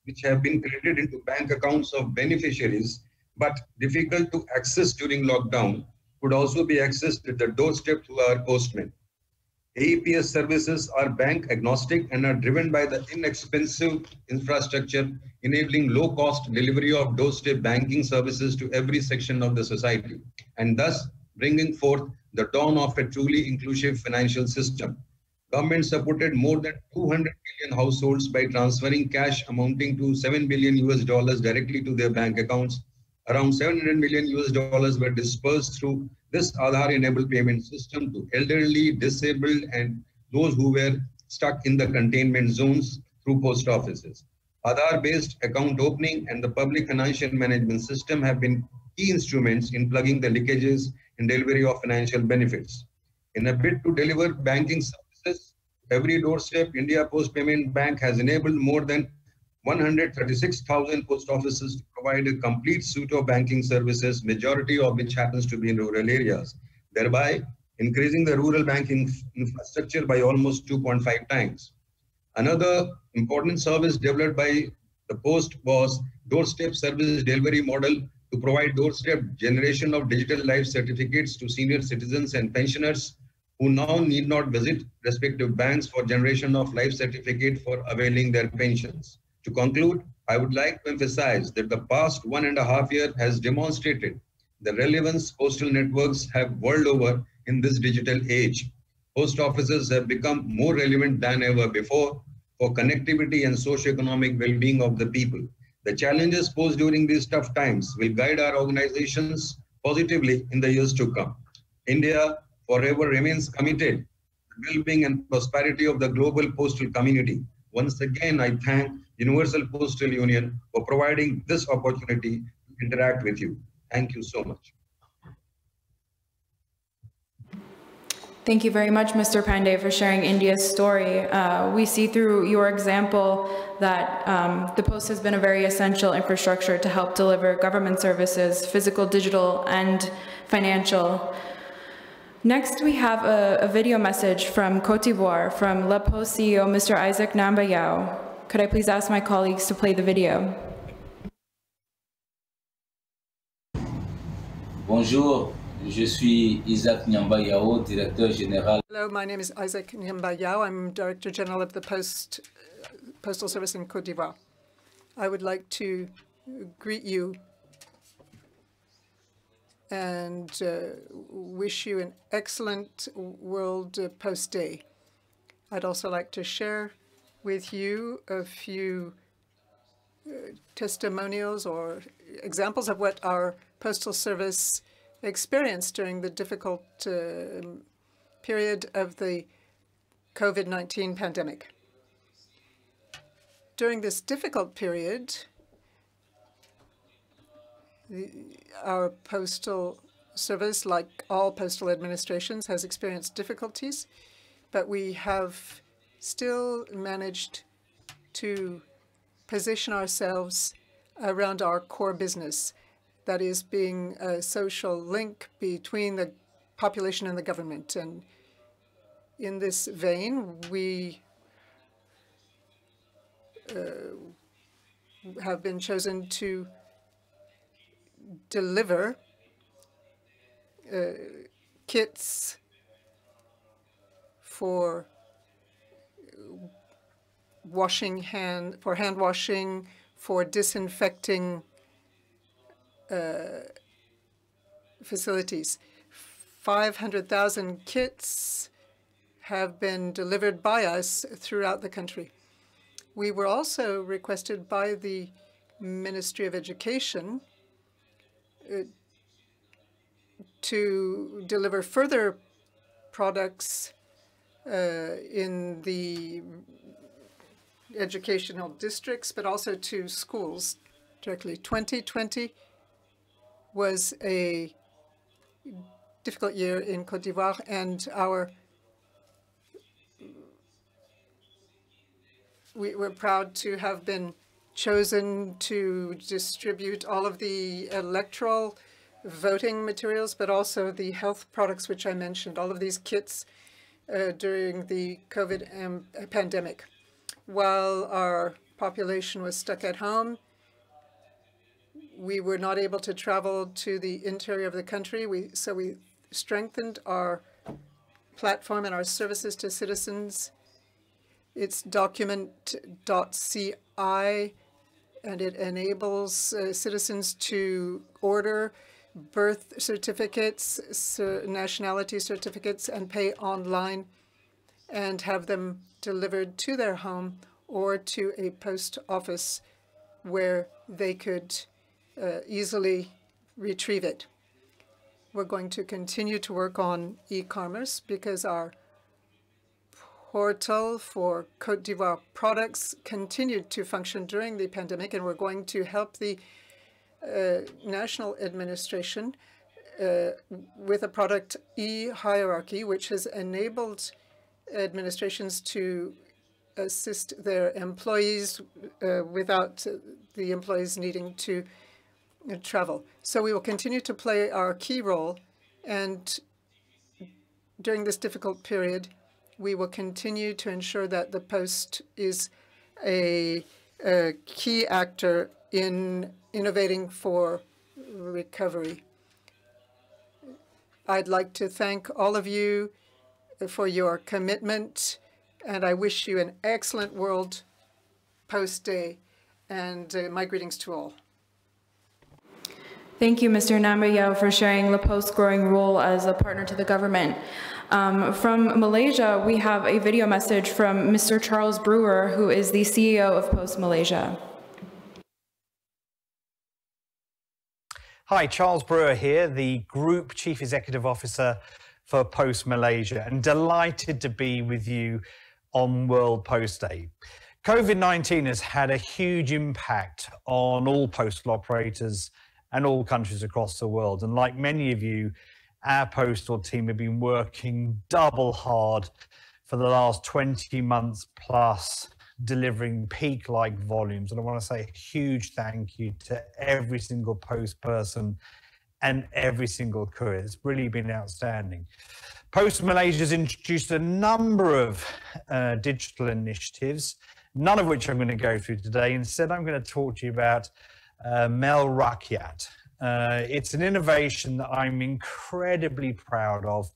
which have been credited into bank accounts of beneficiaries but difficult to access during lockdown could also be accessed at the doorstep through our postmen. AEPS services are bank agnostic and are driven by the inexpensive infrastructure, enabling low cost delivery of doorstep banking services to every section of the society, and thus bringing forth the dawn of a truly inclusive financial system. Government supported more than 200 million households by transferring cash amounting to 7 billion US dollars directly to their bank accounts. Around 700 million US dollars were dispersed through this Aadhaar enabled payment system to elderly, disabled, and those who were stuck in the containment zones through post offices. Aadhaar based account opening and the public financial management system have been key instruments in plugging the leakages in delivery of financial benefits. In a bid to deliver banking every doorstep India Post Payment Bank has enabled more than 136,000 post offices to provide a complete suite of banking services, majority of which happens to be in rural areas, thereby increasing the rural banking infrastructure by almost 2.5 times. Another important service developed by the post was doorstep service delivery model to provide doorstep generation of digital life certificates to senior citizens and pensioners who now need not visit respective banks for generation of life certificate for availing their pensions. To conclude, I would like to emphasize that the past one and a half year has demonstrated the relevance postal networks have world over in this digital age. Post offices have become more relevant than ever before for connectivity and socio-economic well-being of the people. The challenges posed during these tough times will guide our organizations positively in the years to come. India forever remains committed to the well-being and prosperity of the global postal community. Once again, I thank Universal Postal Union for providing this opportunity to interact with you. Thank you so much. Thank you very much, Mr. Pandey, for sharing India's story. Uh, we see through your example that um, the Post has been a very essential infrastructure to help deliver government services, physical, digital, and financial. Next, we have a, a video message from Cote d'Ivoire from La Poste CEO, Mr. Isaac Gnamba-Yao. Could I please ask my colleagues to play the video? Bonjour, je suis Isaac Gnamba-Yao, directeur général. Hello, my name is Isaac Gnamba-Yao. I'm Director General of the Post, Postal Service in Cote d'Ivoire. I would like to greet you and uh, wish you an excellent World Post Day. I'd also like to share with you a few uh, testimonials or examples of what our Postal Service experienced during the difficult uh, period of the COVID-19 pandemic. During this difficult period, our postal service, like all postal administrations, has experienced difficulties, but we have still managed to position ourselves around our core business, that is being a social link between the population and the government. And in this vein, we uh, have been chosen to deliver uh, kits for washing hand for hand washing for disinfecting uh, facilities. 500,000 kits have been delivered by us throughout the country. We were also requested by the Ministry of Education to deliver further products uh, in the educational districts, but also to schools directly. 2020 was a difficult year in Cote d'Ivoire, and our we were proud to have been chosen to distribute all of the electoral voting materials, but also the health products, which I mentioned, all of these kits uh, during the COVID pandemic. While our population was stuck at home, we were not able to travel to the interior of the country. We, so we strengthened our platform and our services to citizens it's document.ci, and it enables uh, citizens to order birth certificates, nationality certificates, and pay online and have them delivered to their home or to a post office where they could uh, easily retrieve it. We're going to continue to work on e-commerce because our portal for Cote d'Ivoire products continued to function during the pandemic, and we're going to help the uh, national administration uh, with a product e-hierarchy, which has enabled administrations to assist their employees uh, without the employees needing to travel. So we will continue to play our key role, and during this difficult period, we will continue to ensure that the Post is a, a key actor in innovating for recovery. I'd like to thank all of you for your commitment, and I wish you an excellent World Post Day, and uh, my greetings to all. Thank you, Mr. Gnamba-Yao, for sharing La Post's growing role as a partner to the government. Um, from Malaysia, we have a video message from Mr. Charles Brewer, who is the CEO of Pos Malaysia. Hi, Charles Brewer here, the Group Chief Executive Officer for Pos Malaysia, and delighted to be with you on World Post Day. COVID-19 has had a huge impact on all postal operators and all countries across the world. And like many of you, our postal team have been working double hard for the last 20 months plus delivering peak like volumes. And I want to say a huge thank you to every single post person and every single courier. It's really been outstanding. Pos Malaysia has introduced a number of uh, digital initiatives, none of which I'm going to go through today. Instead, I'm going to talk to you about uh, Mel Rakyat, uh, it's an innovation that I'm incredibly proud of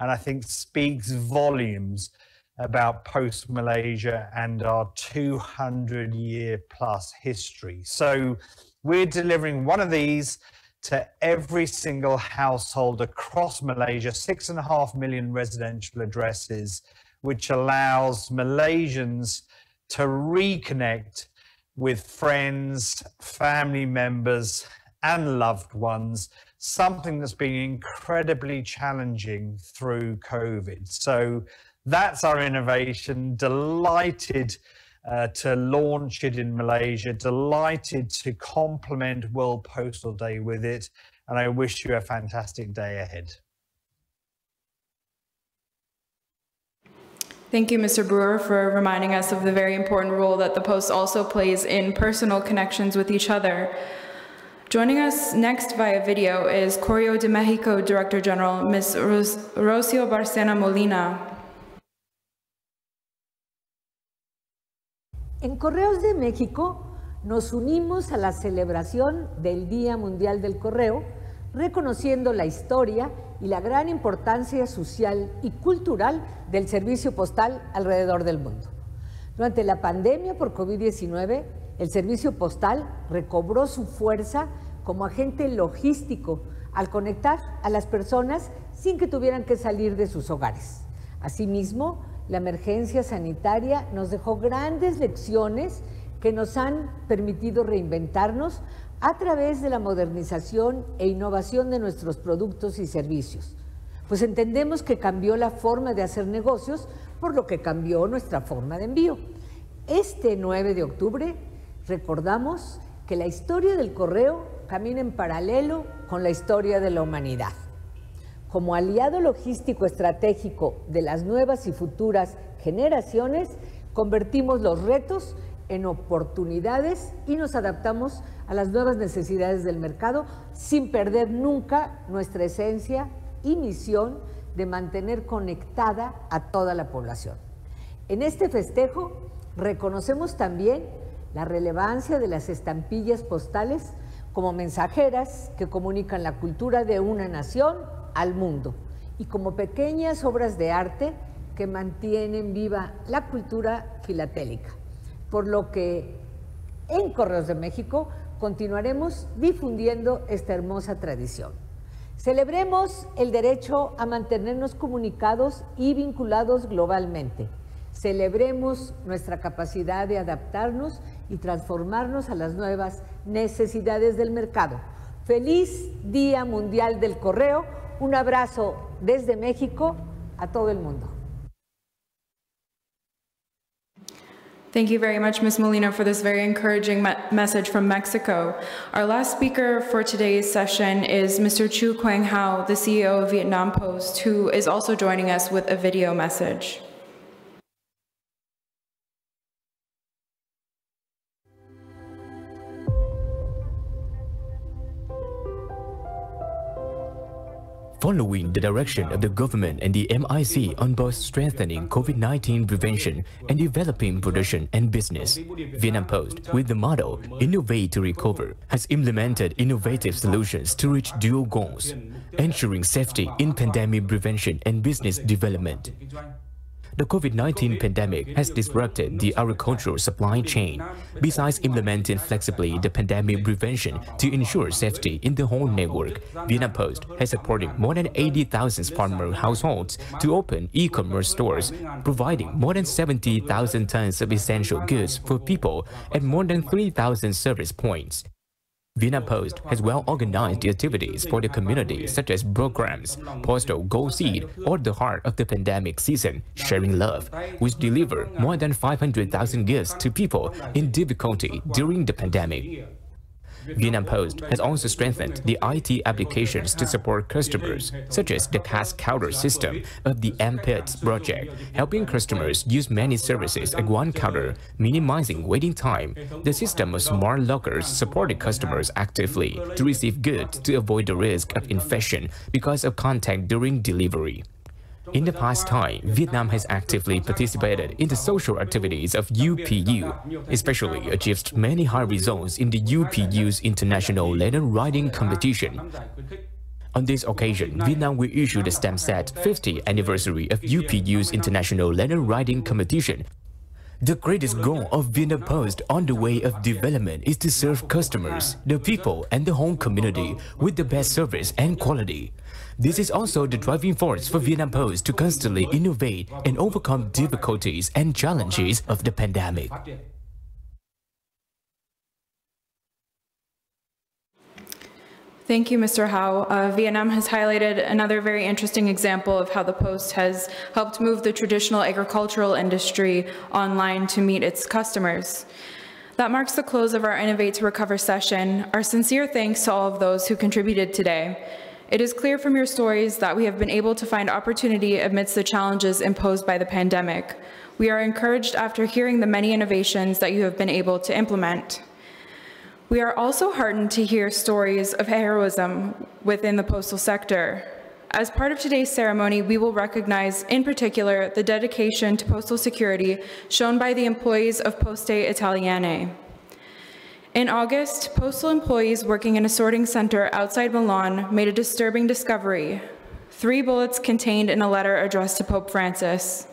and I think speaks volumes about Pos Malaysia and our 200 year plus history. So we're delivering one of these to every single household across Malaysia, six and a half million residential addresses, which allows Malaysians to reconnect with friends, family members, and loved ones, something that's been incredibly challenging through COVID. So that's our innovation. Delighted uh, to launch it in Malaysia, delighted to complement World Postal Day with it, and I wish you a fantastic day ahead. Thank you, Mr. Brewer, for reminding us of the very important role that the Post also plays in personal connections with each other. Joining us next via video is Correo de Mexico Director General, Ms. Ros Rocio Barcena Molina. En Correos de México nos unimos a la celebración del Día Mundial del Correo, reconociendo la historia y la gran importancia social y cultural del servicio postal alrededor del mundo. Durante la pandemia por COVID-19, el servicio postal recobró su fuerza como agente logístico al conectar a las personas sin que tuvieran que salir de sus hogares. Asimismo, la emergencia sanitaria nos dejó grandes lecciones que nos han permitido reinventarnos a través de la modernización e innovación de nuestros productos y servicios. Pues entendemos que cambió la forma de hacer negocios, por lo que cambió nuestra forma de envío. Este 9 de octubre recordamos que la historia del correo camina en paralelo con la historia de la humanidad. Como aliado logístico estratégico de las nuevas y futuras generaciones, convertimos los retos en oportunidades y nos adaptamos a las nuevas necesidades del mercado sin perder nunca nuestra esencia y misión de mantener conectada a toda la población. En este festejo reconocemos también la relevancia de las estampillas postales como mensajeras que comunican la cultura de una nación al mundo y como pequeñas obras de arte que mantienen viva la cultura filatélica. Por lo que en Correos de México continuaremos difundiendo esta hermosa tradición. Celebremos el derecho a mantenernos comunicados y vinculados globalmente Celebremos nuestra capacidad de adaptarnos y transformarnos a las nuevas necesidades del mercado. Feliz Día Mundial del Correo. Un abrazo desde México a todo el mundo. Thank you very much, Ms. Molina, for this very encouraging me message from Mexico. Our last speaker for today's session is Mr. Chu Quang Hao, the CEO of Vietnam Post, who is also joining us with a video message. Following the direction of the government and the MIC on both strengthening COVID-19 prevention and developing production and business, Vietnam Post, with the motto Innovate to Recover, has implemented innovative solutions to reach dual goals, ensuring safety in pandemic prevention and business development the COVID-19 pandemic has disrupted the agricultural supply chain. Besides implementing flexibly the pandemic prevention to ensure safety in the whole network, Vietnam Post has supported more than 80,000 farmer households to open e-commerce stores, providing more than 70,000 tons of essential goods for people at more than 3,000 service points. Vietnam Post has well-organized activities for the community such as programs, Postal Gold Seed or the Heart of the Pandemic Season, Sharing Love, which deliver more than 500,000 gifts to people in difficulty during the pandemic. Vietnam Post has also strengthened the IT applications to support customers, such as the cash counter system of the MPIT project, helping customers use many services at one counter, minimizing waiting time. The system of smart lockers supported customers actively to receive goods to avoid the risk of infection because of contact during delivery. In the past time, Vietnam has actively participated in the social activities of UPU, especially achieved many high results in the UPU's international letter writing competition. On this occasion, Vietnam will issue the stamp set 50th anniversary of UPU's international letter writing competition. The greatest goal of Vietnam Post on the way of development is to serve customers, the people, and the home community with the best service and quality. This is also the driving force for Vietnam Post to constantly innovate and overcome difficulties and challenges of the pandemic. Thank you, Mr. Hao. Uh, Vietnam has highlighted another very interesting example of how the Post has helped move the traditional agricultural industry online to meet its customers. That marks the close of our Innovate to Recover session. Our sincere thanks to all of those who contributed today. It is clear from your stories that we have been able to find opportunity amidst the challenges imposed by the pandemic. We are encouraged after hearing the many innovations that you have been able to implement. We are also heartened to hear stories of heroism within the postal sector. As part of today's ceremony, we will recognize, in particular, the dedication to postal security shown by the employees of Poste Italiane. In August, postal employees working in a sorting center outside Milan made a disturbing discovery. Three bullets contained in a letter addressed to Pope Francis.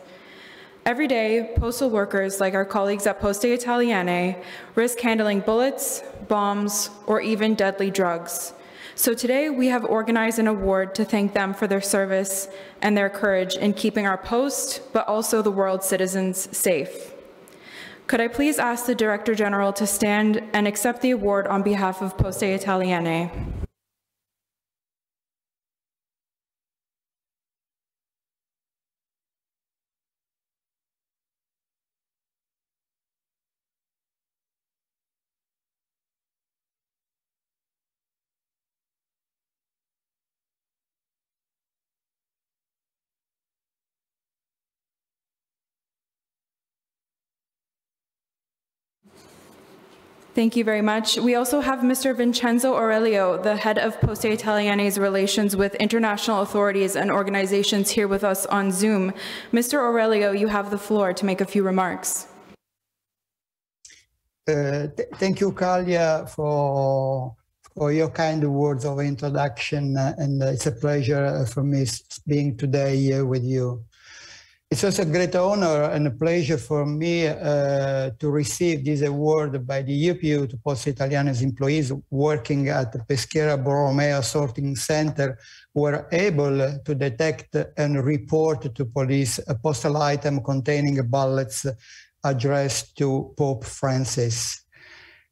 Every day, postal workers, like our colleagues at Poste Italiane, risk handling bullets, bombs, or even deadly drugs. So today, we have organized an award to thank them for their service and their courage in keeping our post, but also the world's citizens safe. Could I please ask the Director General to stand and accept the award on behalf of Poste Italiane? Thank you very much. We also have Mr. Vincenzo Aurelio, the head of Poste Italiane's relations with international authorities and organizations here with us on Zoom. Mr. Aurelio, you have the floor to make a few remarks. Uh, th thank you, Kalia, for, for your kind words of introduction, uh, and it's a pleasure for me being today here with you. It's also a great honor and a pleasure for me uh, to receive this award by the UPU to Poste Italiane's employees working at the Peschiera Borromeo sorting center were able to detect and report to police a postal item containing ballots addressed to Pope Francis.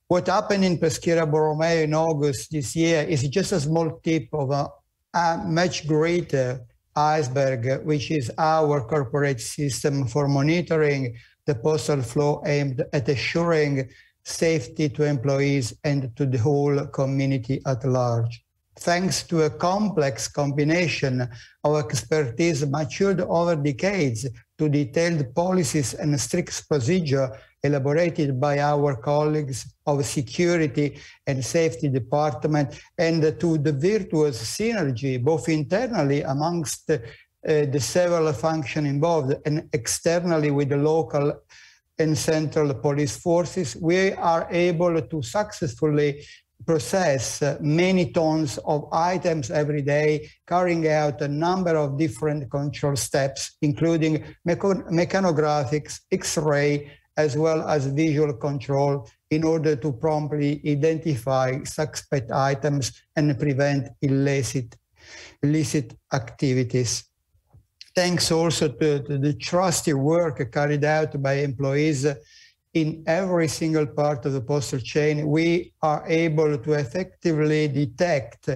What happened in Peschiera Borromeo in August this year is just a small tip of a, a much greater iceberg, which is our corporate system for monitoring the postal flow aimed at assuring safety to employees and to the whole community at large. Thanks to a complex combination of expertise matured over decades to detailed policies and strict procedure elaborated by our colleagues of security and safety department and to the virtuous synergy both internally amongst uh, the several functions involved and externally with the local and central police forces, we are able to successfully process many tons of items every day, carrying out a number of different control steps, including mechanographics, X-ray, as well as visual control in order to promptly identify suspect items and prevent illicit, illicit activities. Thanks also to, to the trusty work carried out by employees in every single part of the postal chain, we are able to effectively detect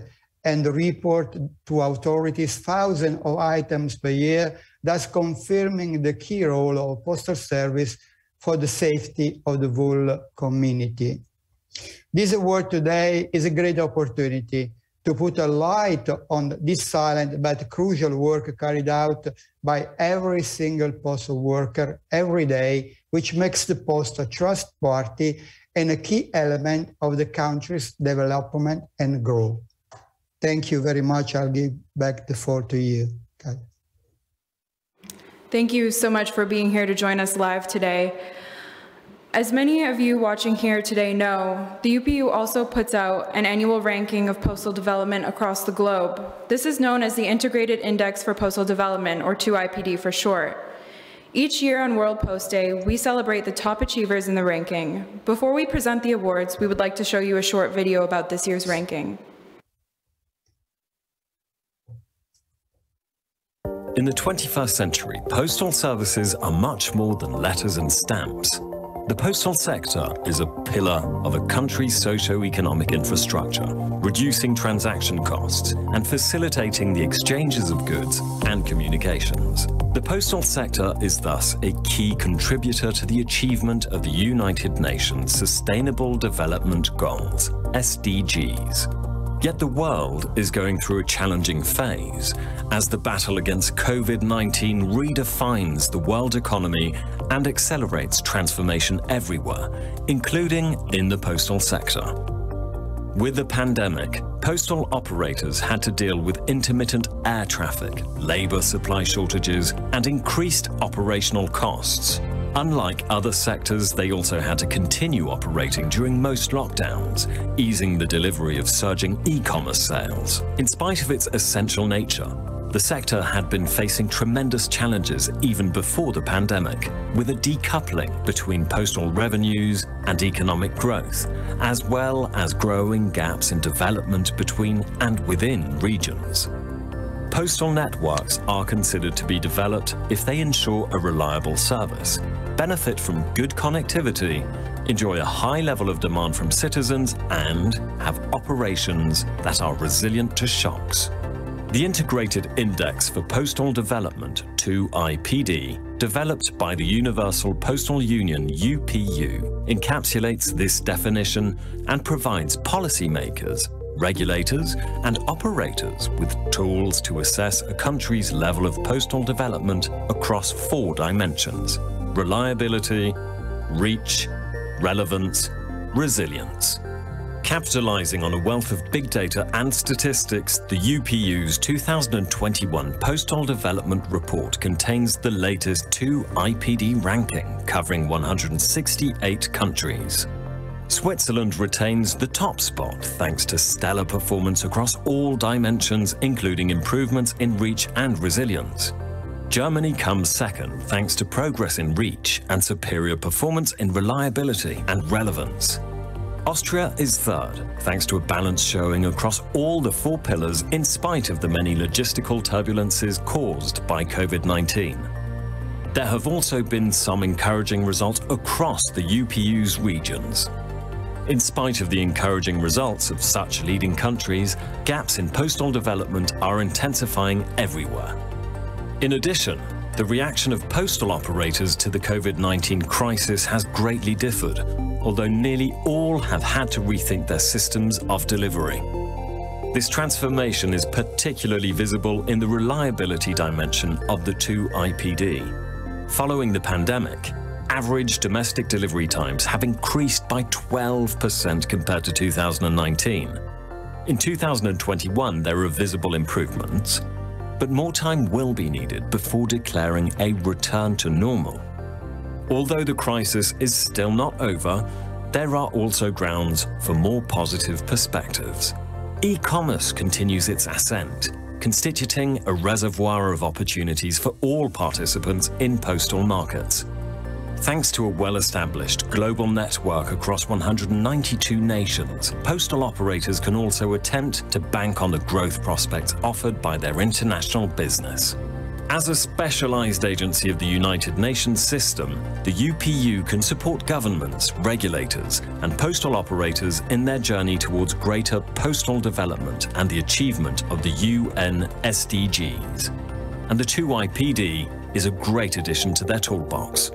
and report to authorities thousands of items per year, thus confirming the key role of postal service for the safety of the whole community. This award today is a great opportunity to put a light on this silent but crucial work carried out by every single postal worker every day, which makes the post a trust party and a key element of the country's development and growth. Thank you very much. I'll give back the floor to you. Thank you so much for being here to join us live today. As many of you watching here today know, the UPU also puts out an annual ranking of postal development across the globe. This is known as the Integrated Index for Postal Development, or 2IPD for short. Each year on World Post Day, we celebrate the top achievers in the ranking. Before we present the awards, we would like to show you a short video about this year's ranking. In the 21st century, postal services are much more than letters and stamps. The postal sector is a pillar of a country's socio-economic infrastructure, reducing transaction costs and facilitating the exchanges of goods and communications. The postal sector is thus a key contributor to the achievement of the United Nations Sustainable Development Goals, SDGs, Yet the world is going through a challenging phase as the battle against COVID-19 redefines the world economy and accelerates transformation everywhere, including in the postal sector. With the pandemic, postal operators had to deal with intermittent air traffic, labor supply shortages, and increased operational costs. Unlike other sectors, they also had to continue operating during most lockdowns, easing the delivery of surging e-commerce sales. In spite of its essential nature, the sector had been facing tremendous challenges even before the pandemic, with a decoupling between postal revenues and economic growth, as well as growing gaps in development between and within regions. Postal networks are considered to be developed if they ensure a reliable service, benefit from good connectivity, enjoy a high level of demand from citizens, and have operations that are resilient to shocks. The Integrated Index for Postal Development, 2IPD, developed by the Universal Postal Union UPU, encapsulates this definition and provides policymakers, regulators and operators with tools to assess a country's level of postal development across four dimensions reliability, reach, relevance, resilience. Capitalizing on a wealth of big data and statistics, the UPU's 2021 Postal Development Report contains the latest 2IPD ranking covering 168 countries. Switzerland retains the top spot thanks to stellar performance across all dimensions, including improvements in reach and resilience. Germany comes second thanks to progress in reach and superior performance in reliability and relevance. Austria is third, thanks to a balanced showing across all the four pillars in spite of the many logistical turbulences caused by COVID-19. There have also been some encouraging results across the UPU's regions. In spite of the encouraging results of such leading countries, gaps in postal development are intensifying everywhere. In addition, the reaction of postal operators to the COVID-19 crisis has greatly differed, although nearly all have had to rethink their systems of delivery. This transformation is particularly visible in the reliability dimension of the 2IPD. Following the pandemic, average domestic delivery times have increased by 12% compared to 2019. In 2021, there are visible improvements, but more time will be needed before declaring a return to normal. Although the crisis is still not over, there are also grounds for more positive perspectives. E-commerce continues its ascent, constituting a reservoir of opportunities for all participants in postal markets. Thanks to a well-established global network across 192 nations, postal operators can also attempt to bank on the growth prospects offered by their international business. As a specialized agency of the United Nations system, the UPU can support governments, regulators, and postal operators in their journey towards greater postal development and the achievement of the UN SDGs. And the 2IPD is a great addition to their toolbox.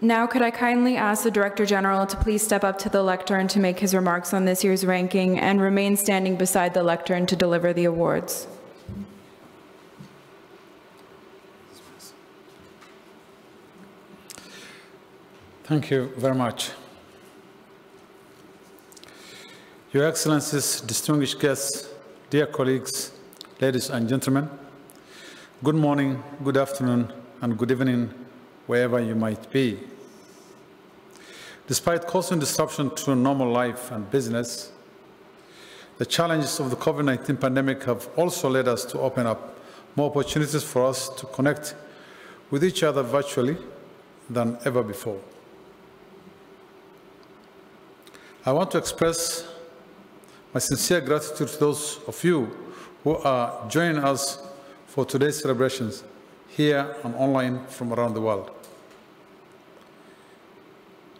Now, could I kindly ask the Director General to please step up to the lectern to make his remarks on this year's ranking and remain standing beside the lectern to deliver the awards? Thank you very much. Your Excellencies, distinguished guests, dear colleagues, ladies and gentlemen, good morning, good afternoon, and good evening wherever you might be. Despite causing disruption to normal life and business, the challenges of the COVID-19 pandemic have also led us to open up more opportunities for us to connect with each other virtually than ever before. I want to express my sincere gratitude to those of you who are joining us for today's celebrations here and online from around the world.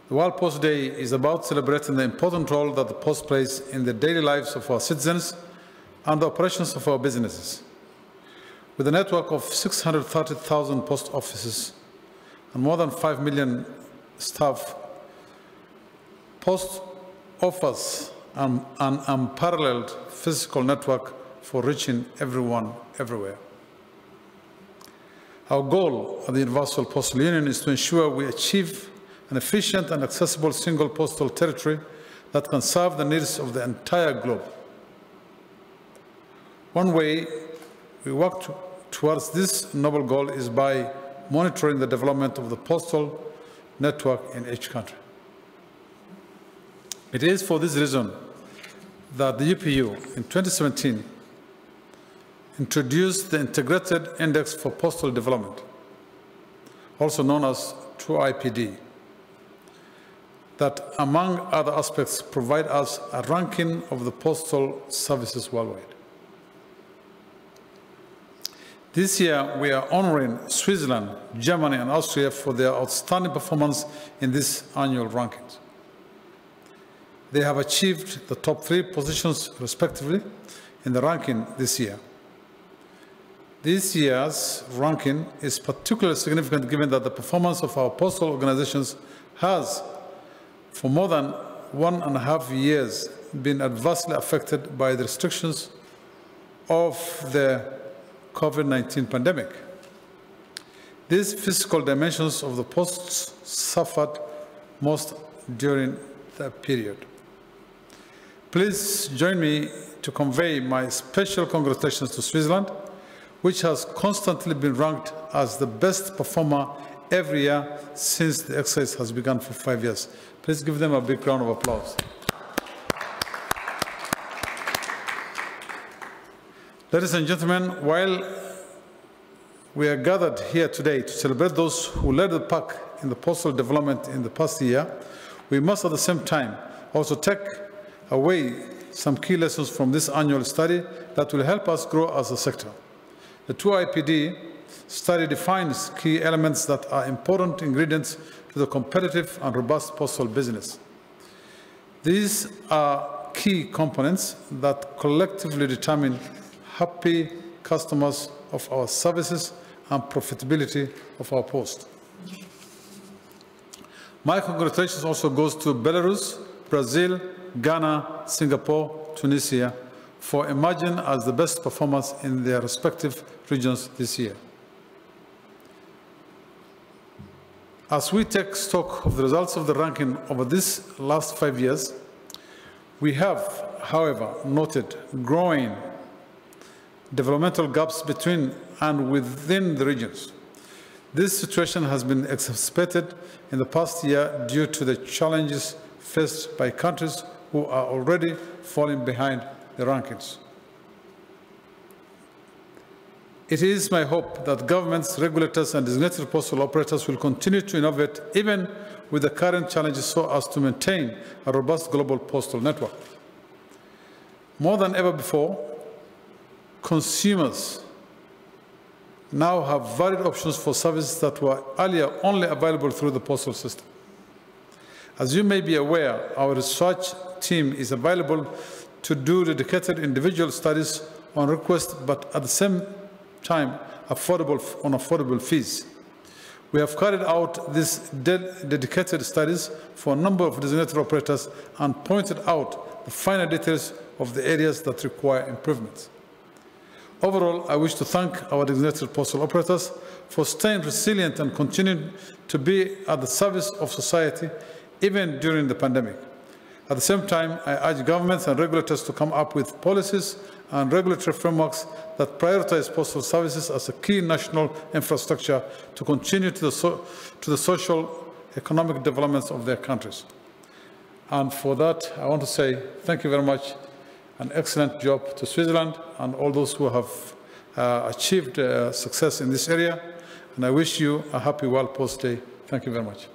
The World Post Day is about celebrating the important role that the Post plays in the daily lives of our citizens and the operations of our businesses. With a network of 630,000 post offices and more than 5 million staff, Post offers an, an unparalleled physical network for reaching everyone everywhere. Our goal at the Universal Postal Union is to ensure we achieve an efficient and accessible single postal territory that can serve the needs of the entire globe. One way we work to, towards this noble goal is by monitoring the development of the postal network in each country. It is for this reason that the UPU in 2017 introduced the Integrated Index for Postal Development, also known as 2IPD, that, among other aspects, provide us a ranking of the postal services worldwide. This year, we are honoring Switzerland, Germany, and Austria for their outstanding performance in these annual rankings. They have achieved the top three positions, respectively, in the ranking this year. This year's ranking is particularly significant given that the performance of our postal organizations has, for more than one and a half years, been adversely affected by the restrictions of the COVID-19 pandemic. These physical dimensions of the posts suffered most during that period. Please join me to convey my special congratulations to Switzerland, which has constantly been ranked as the best performer every year since the exercise has begun for five years. Please give them a big round of applause. Ladies and gentlemen, while we are gathered here today to celebrate those who led the pack in the postal development in the past year, we must at the same time also take away some key lessons from this annual study that will help us grow as a sector. The 2IPD study defines key elements that are important ingredients to the competitive and robust postal business. These are key components that collectively determine happy customers of our services and profitability of our post. My congratulations also goes to Belarus, Brazil, Ghana, Singapore, Tunisia for emerging as the best performers in their respective regions this year. As we take stock of the results of the ranking over these last five years, we have, however, noted growing developmental gaps between and within the regions. This situation has been exacerbated in the past year due to the challenges faced by countries who are already falling behind the rankings. It is my hope that governments, regulators, and designated postal operators will continue to innovate even with the current challenges so as to maintain a robust global postal network. More than ever before, consumers now have varied options for services that were earlier only available through the postal system. As you may be aware, our research team is available to do dedicated individual studies on request, but at the same time, affordable on affordable fees. We have carried out these de dedicated studies for a number of designated operators and pointed out the finer details of the areas that require improvements. Overall, I wish to thank our designated postal operators for staying resilient and continuing to be at the service of society even during the pandemic. At the same time, I urge governments and regulators to come up with policies and regulatory frameworks that prioritize postal services as a key national infrastructure to continue to the, so, to the social economic developments of their countries. And for that, I want to say thank you very much an excellent job to Switzerland and all those who have uh, achieved uh, success in this area. And I wish you a happy World Post Day. Thank you very much.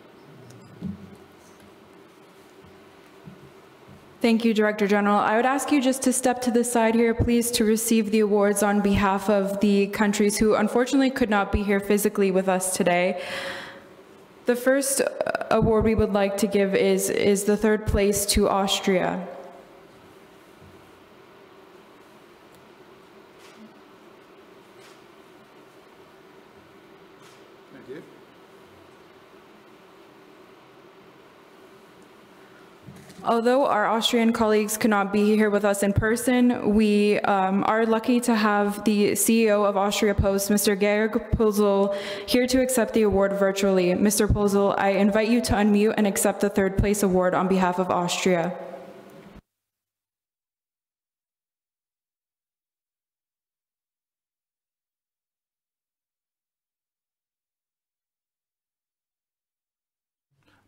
Thank you, Director General. I would ask you just to step to the side here, please, to receive the awards on behalf of the countries who unfortunately could not be here physically with us today. The first uh, award we would like to give is, is the third place to Austria. Although our Austrian colleagues could not be here with us in person, we um, are lucky to have the CEO of Austria Post, Mr. Georg Pölzl, here to accept the award virtually. Mr. Pölzl, I invite you to unmute and accept the third place award on behalf of Austria.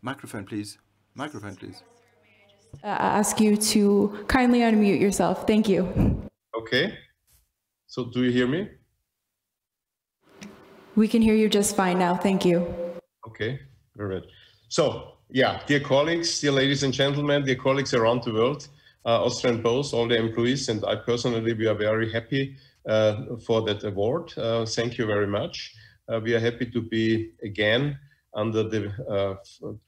Microphone, please. Microphone, please. Uh, ask you to kindly unmute yourself. Thank you. Okay. So do you hear me? We can hear you just fine now. Thank you. Okay, very good. So, yeah, dear colleagues, dear ladies and gentlemen, dear colleagues around the world, uh, Austrian Post, all the employees, and I personally, we are very happy uh, for that award. Uh, thank you very much. Uh, we are happy to be again under the uh,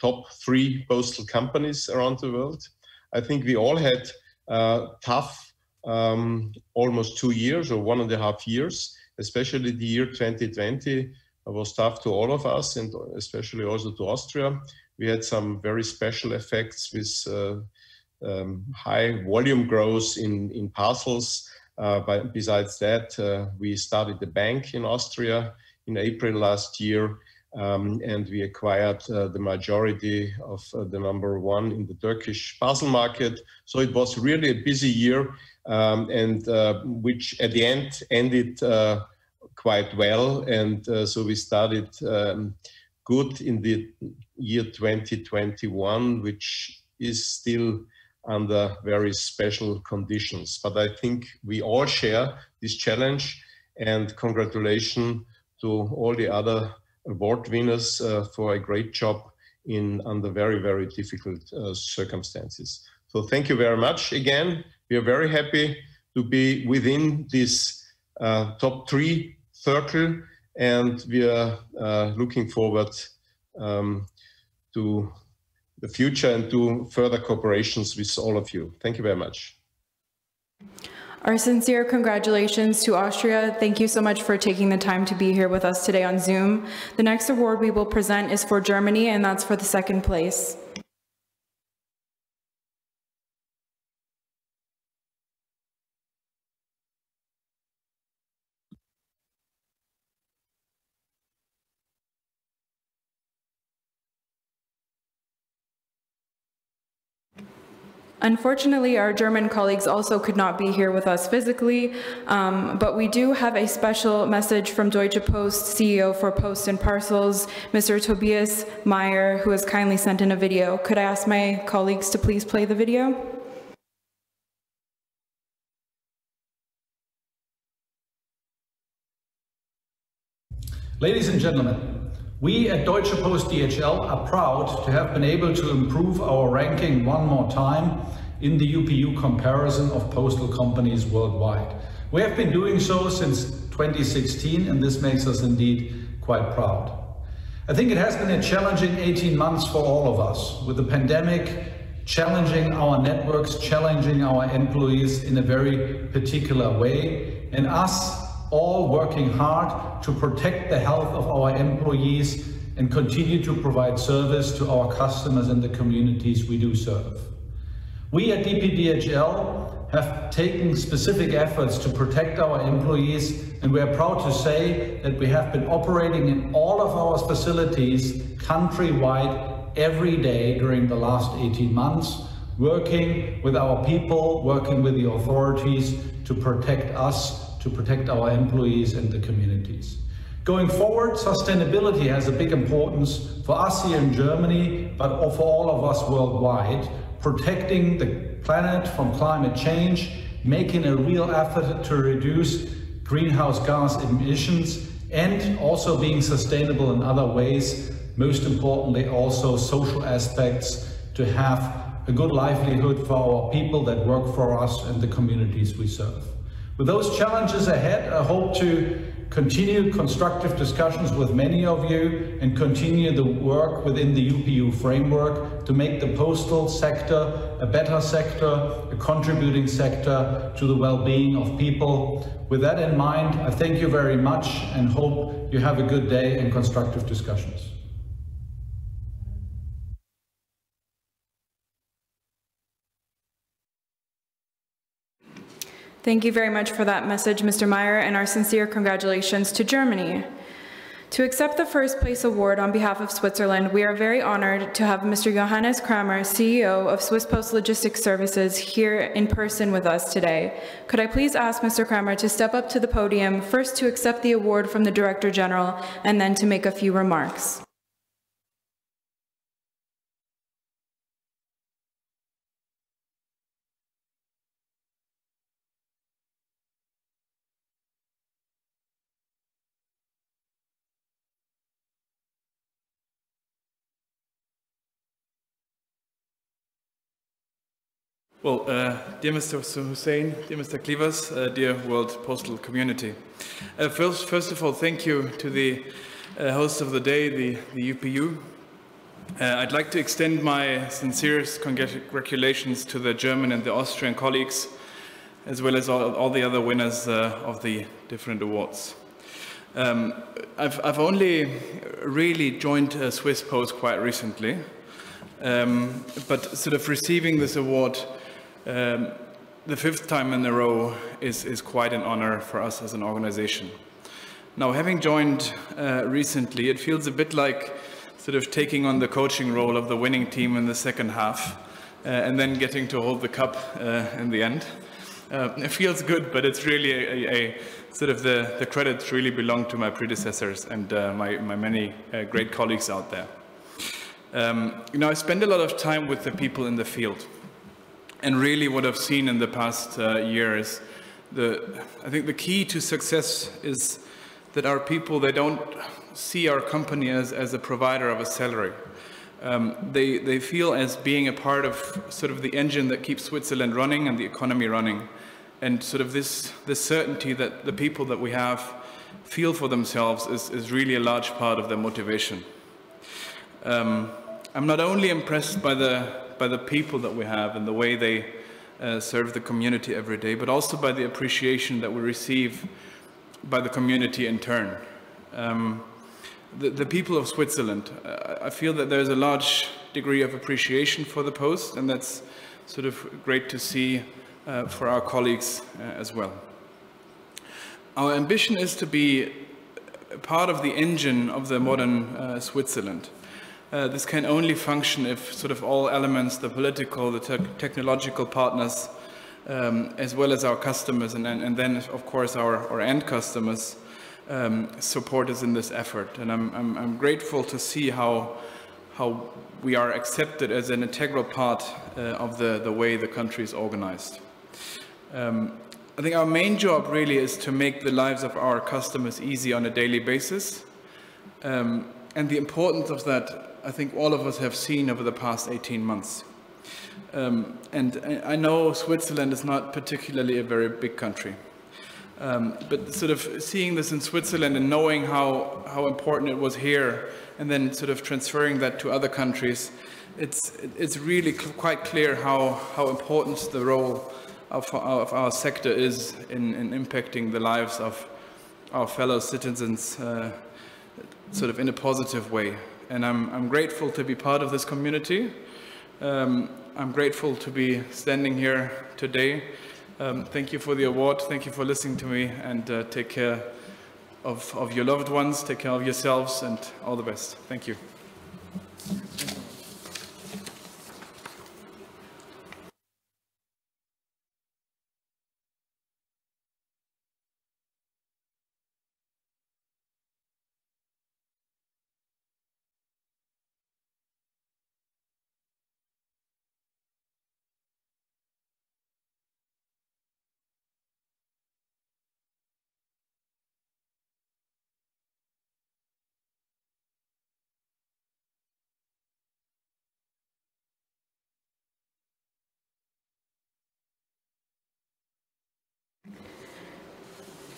top three postal companies around the world. I think we all had uh, tough um, almost two years or one and a half years, especially the year 2020 was tough to all of us and especially also to Austria. We had some very special effects with uh, um, high volume growth in, in parcels. Uh, but besides that, uh, we started the bank in Austria in April last year. Um, and we acquired uh, the majority of uh, the number one in the Turkish parcel market. So it was really a busy year, um, and uh, which at the end ended uh, quite well. And uh, so we started um, good in the year 2021, which is still under very special conditions. But I think we all share this challenge, and congratulations to all the other award winners uh, for a great job in under very, very difficult uh, circumstances. So thank you very much again. We are very happy to be within this uh, top three circle and we are looking forward um, to the future and to further cooperations with all of you. Thank you very much. Our sincere congratulations to Austria. Thank you so much for taking the time to be here with us today on Zoom. The next award we will present is for Germany, and that's for the second place. Unfortunately, our German colleagues also could not be here with us physically, um, but we do have a special message from Deutsche Post CEO for Post and Parcels, Mr. Tobias Meyer, who has kindly sent in a video. Could I ask my colleagues to please play the video? Ladies and gentlemen, we at Deutsche Post DHL are proud to have been able to improve our ranking one more time in the UPU comparison of postal companies worldwide. We have been doing so since 2016 and this makes us indeed quite proud. I think it has been a challenging 18 months for all of us with the pandemic challenging our networks, challenging our employees in a very particular way and us all working hard to protect the health of our employees and continue to provide service to our customers and the communities we do serve. We at DPDHL have taken specific efforts to protect our employees and we are proud to say that we have been operating in all of our facilities countrywide every day during the last 18 months, working with our people, working with the authorities to protect us to protect our employees and the communities. Going forward, sustainability has a big importance for us here in Germany, but for all of us worldwide, protecting the planet from climate change, making a real effort to reduce greenhouse gas emissions, and also being sustainable in other ways, most importantly also social aspects to have a good livelihood for our people that work for us and the communities we serve. With those challenges ahead, I hope to continue constructive discussions with many of you and continue the work within the UPU framework to make the postal sector a better sector, a contributing sector to the well-being of people. With that in mind, I thank you very much and hope you have a good day and constructive discussions. Thank you very much for that message, Mr. Meyer, and our sincere congratulations to Germany. To accept the first place award on behalf of Switzerland, we are very honored to have Mr. Johannes Kramer, CEO of Swiss Post Logistics Services, here in person with us today. Could I please ask Mr. Kramer to step up to the podium, first to accept the award from the Director General, and then to make a few remarks. Well, uh, dear Mr. Hussein, dear Mr. Clivaz, uh, dear World Postal Community. Uh, first, first of all, thank you to the uh, host of the day, the, the UPU. Uh, I'd like to extend my sincerest congratulations to the German and the Austrian colleagues, as well as all, all the other winners uh, of the different awards. Um, I've, I've, only really joined Swiss Post quite recently, um, but sort of receiving this award um, the fifth time in a row is, is quite an honor for us as an organization. Now, having joined uh, recently, it feels a bit like sort of taking on the coaching role of the winning team in the second half uh, and then getting to hold the cup uh, in the end. Uh, it feels good, but it's really a, a, sort of the, the credits really belong to my predecessors and uh, my, my many uh, great colleagues out there. Um, you know, I spend a lot of time with the people in the field. And really what I've seen in the past uh, the, I think the key to success is that our people, they don't see our company as, as a provider of a salary. Um, they, they feel as being a part of sort of the engine that keeps Switzerland running and the economy running. And sort of this, this certainty that the people that we have feel for themselves is, is really a large part of their motivation. Um, I'm not only impressed by the by the people that we have and the way they uh, serve the community every day, but also by the appreciation that we receive by the community in turn. Um, the, the, people of Switzerland, uh, I feel that there's a large degree of appreciation for the post, and that's sort of great to see uh, for our colleagues uh, as well. Our ambition is to be part of the engine of the modern uh, Switzerland. Uh, this can only function if sort of all elements, the political, the te technological partners, um, as well as our customers, and, and, and then, of course, our, our end customers, um, support us in this effort. And I'm, I'm, I'm, grateful to see how, how we are accepted as an integral part uh, of the, the way the country is organized. Um, I think our main job really is to make the lives of our customers easy on a daily basis. Um, and the importance of that I think all of us have seen over the past 18 months. Um, and I know Switzerland is not particularly a very big country. Um, but sort of seeing this in Switzerland and knowing how, how important it was here and then sort of transferring that to other countries, it's, it's really cl quite clear how, how important the role of, of our sector is in, in impacting the lives of our fellow citizens uh, sort of in a positive way and I'm, I'm grateful to be part of this community. Um, I'm grateful to be standing here today. Um, thank you for the award. Thank you for listening to me and uh, take care of, of your loved ones, take care of yourselves and all the best. Thank you.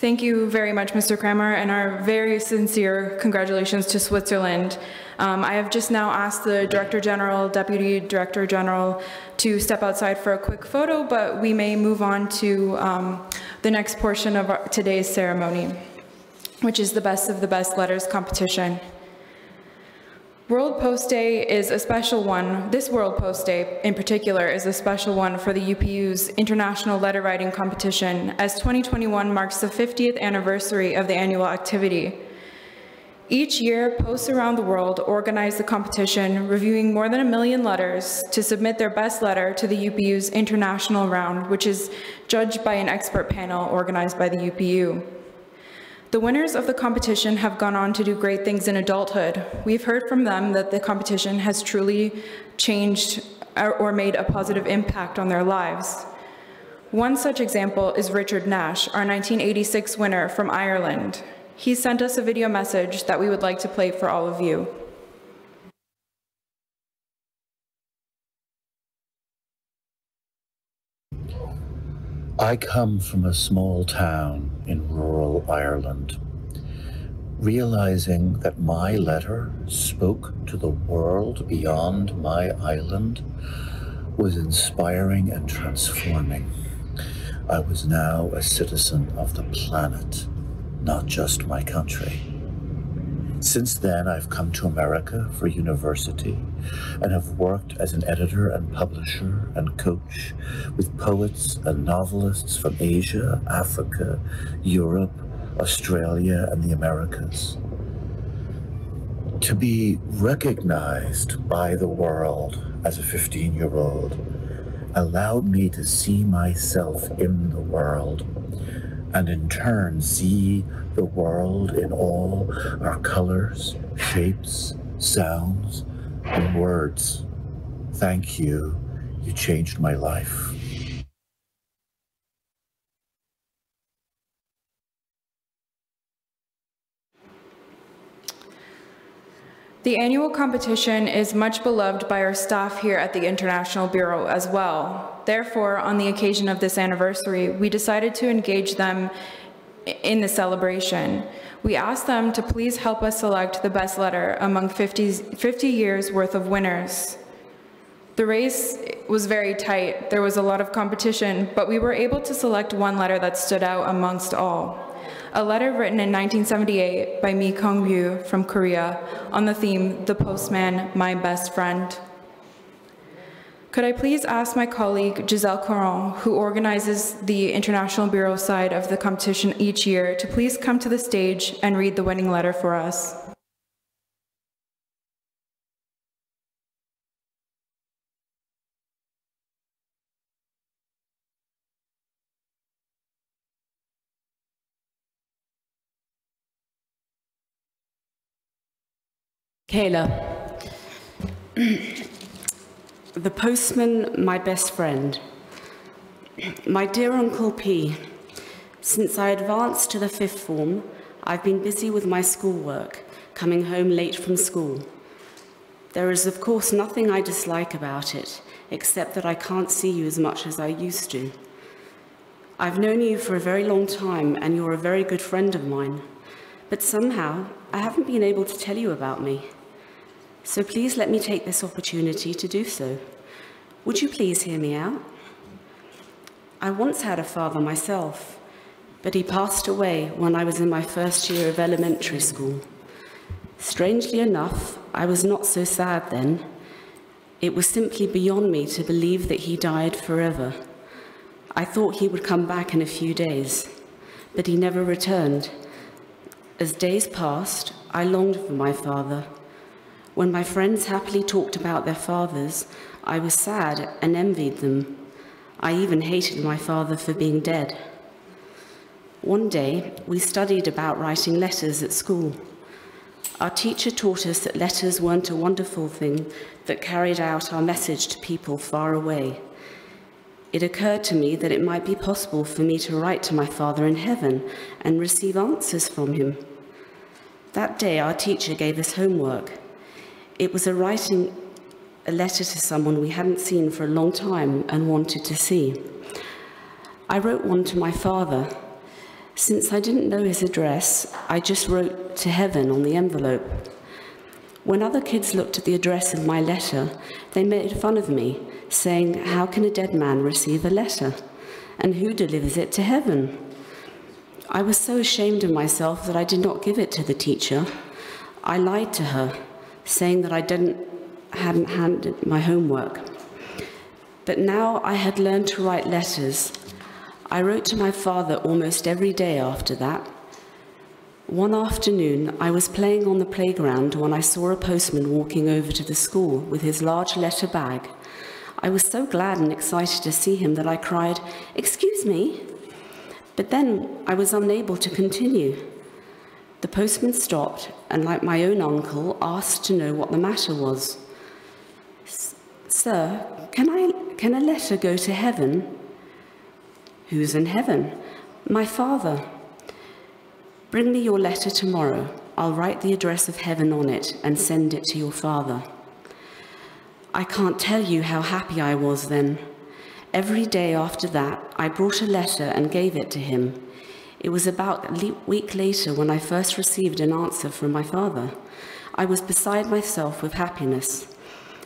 Thank you very much, Mr. Kramer, and our very sincere congratulations to Switzerland. Um, I have just now asked the Director General, Deputy Director General to step outside for a quick photo, but we may move on to um, the next portion of our, today's ceremony, which is the Best of the Best Letters competition. World Post Day is a special one. This World Post Day, in particular, is a special one for the UPU's International Letter Writing Competition, as 2021 marks the 50th anniversary of the annual activity. Each year, posts around the world organize the competition, reviewing more than a million letters to submit their best letter to the UPU's international round, which is judged by an expert panel organized by the UPU. The winners of the competition have gone on to do great things in adulthood. We've heard from them that the competition has truly changed or made a positive impact on their lives. One such example is Richard Nash, our 1986 winner from Ireland. He sent us a video message that we would like to play for all of you. I come from a small town in rural Ireland. Realizing that my letter spoke to the world beyond my island was inspiring and transforming. I was now a citizen of the planet not just my country. Since then, I've come to America for university and have worked as an editor and publisher and coach with poets and novelists from Asia, Africa, Europe, Australia, and the Americas. To be recognized by the world as a 15 year old allowed me to see myself in the world and in turn see the world in all our colors, shapes, sounds, and words. Thank you. You changed my life. The annual competition is much beloved by our staff here at the International Bureau as well. Therefore, on the occasion of this anniversary, we decided to engage them in the celebration. We asked them to please help us select the best letter among 50, 50 years worth of winners. The race was very tight. There was a lot of competition, but we were able to select one letter that stood out amongst all a letter written in 1978 by Mi Kong-yu from Korea on the theme, The Postman, My Best Friend. Could I please ask my colleague Giselle Coron, who organizes the International Bureau side of the competition each year, to please come to the stage and read the winning letter for us. Kayla. the postman, my best friend. My dear Uncle P, since I advanced to the fifth form, I've been busy with my schoolwork, coming home late from school. There is, of course, nothing I dislike about it, except that I can't see you as much as I used to. I've known you for a very long time, and you're a very good friend of mine. But somehow, I haven't been able to tell you about me. So please let me take this opportunity to do so. Would you please hear me out? I once had a father myself, but he passed away when I was in my first year of elementary school. Strangely enough, I was not so sad then. It was simply beyond me to believe that he died forever. I thought he would come back in a few days, but he never returned. As days passed, I longed for my father, when my friends happily talked about their fathers, I was sad and envied them. I even hated my father for being dead. One day, we studied about writing letters at school. Our teacher taught us that letters weren't a wonderful thing that carried out our message to people far away. It occurred to me that it might be possible for me to write to my father in heaven and receive answers from him. That day, our teacher gave us homework. It was a writing a letter to someone we hadn't seen for a long time and wanted to see. I wrote one to my father. Since I didn't know his address, I just wrote to heaven on the envelope. When other kids looked at the address of my letter, they made fun of me, saying, How can a dead man receive a letter? And who delivers it to heaven? I was so ashamed of myself that I did not give it to the teacher. I lied to her saying that I didn't, hadn't handed my homework. But now I had learned to write letters. I wrote to my father almost every day after that. One afternoon, I was playing on the playground when I saw a postman walking over to the school with his large letter bag. I was so glad and excited to see him that I cried, Excuse me. But then I was unable to continue. The postman stopped and, like my own uncle, asked to know what the matter was. Sir, can, I, can a letter go to heaven? Who's in heaven? My father. Bring me your letter tomorrow. I'll write the address of heaven on it and send it to your father. I can't tell you how happy I was then. Every day after that, I brought a letter and gave it to him. It was about a week later when I first received an answer from my father. I was beside myself with happiness.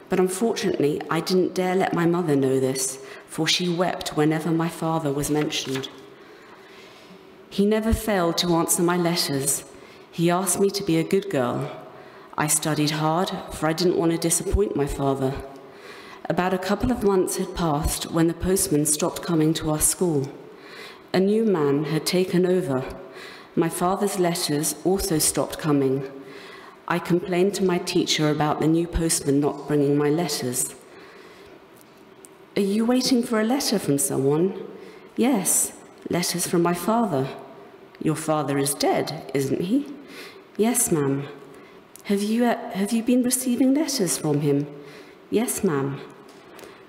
But unfortunately, I didn't dare let my mother know this, for she wept whenever my father was mentioned. He never failed to answer my letters. He asked me to be a good girl. I studied hard, for I didn't want to disappoint my father. About a couple of months had passed when the postman stopped coming to our school a new man had taken over. My father's letters also stopped coming. I complained to my teacher about the new postman not bringing my letters. Are you waiting for a letter from someone? Yes, letters from my father. Your father is dead, isn't he? Yes, ma'am. Have you, uh, have you been receiving letters from him? Yes, ma'am.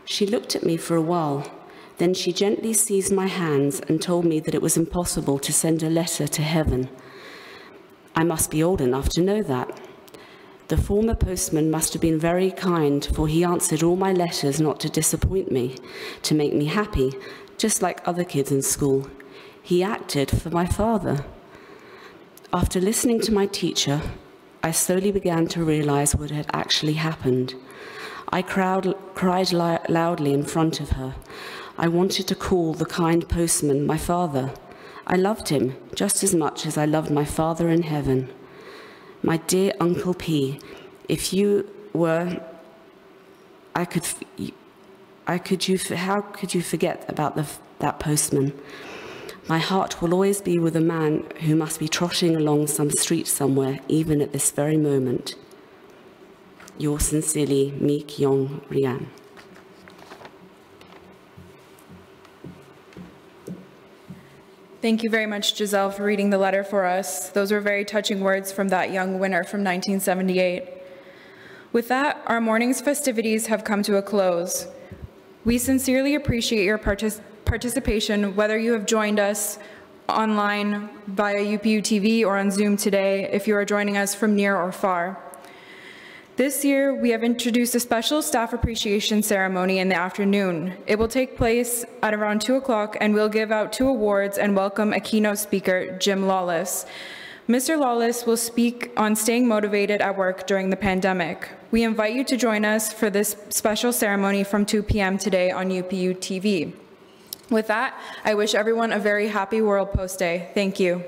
She looked at me for a while. Then she gently seized my hands and told me that it was impossible to send a letter to heaven. I must be old enough to know that. The former postman must have been very kind, for he answered all my letters not to disappoint me, to make me happy, just like other kids in school. He acted for my father. After listening to my teacher, I slowly began to realize what had actually happened. I crowd, cried loudly in front of her. I wanted to call the kind postman my father. I loved him just as much as I loved my father in heaven. My dear Uncle P, if you were, I could, I could you, how could you forget about the, that postman? My heart will always be with a man who must be trotting along some street somewhere, even at this very moment. Yours sincerely, Meek Kyung Rian. Thank you very much, Giselle, for reading the letter for us. Those were very touching words from that young winner from 1978. With that, our morning's festivities have come to a close. We sincerely appreciate your partic participation, whether you have joined us online via UPU TV or on Zoom today, if you are joining us from near or far. This year, we have introduced a special staff appreciation ceremony in the afternoon. It will take place at around 2 o'clock and we'll give out two awards and welcome a keynote speaker, Jim Lawless. Mr. Lawless will speak on staying motivated at work during the pandemic. We invite you to join us for this special ceremony from 2 p.m. today on UPU TV. With that, I wish everyone a very happy World Post Day. Thank you.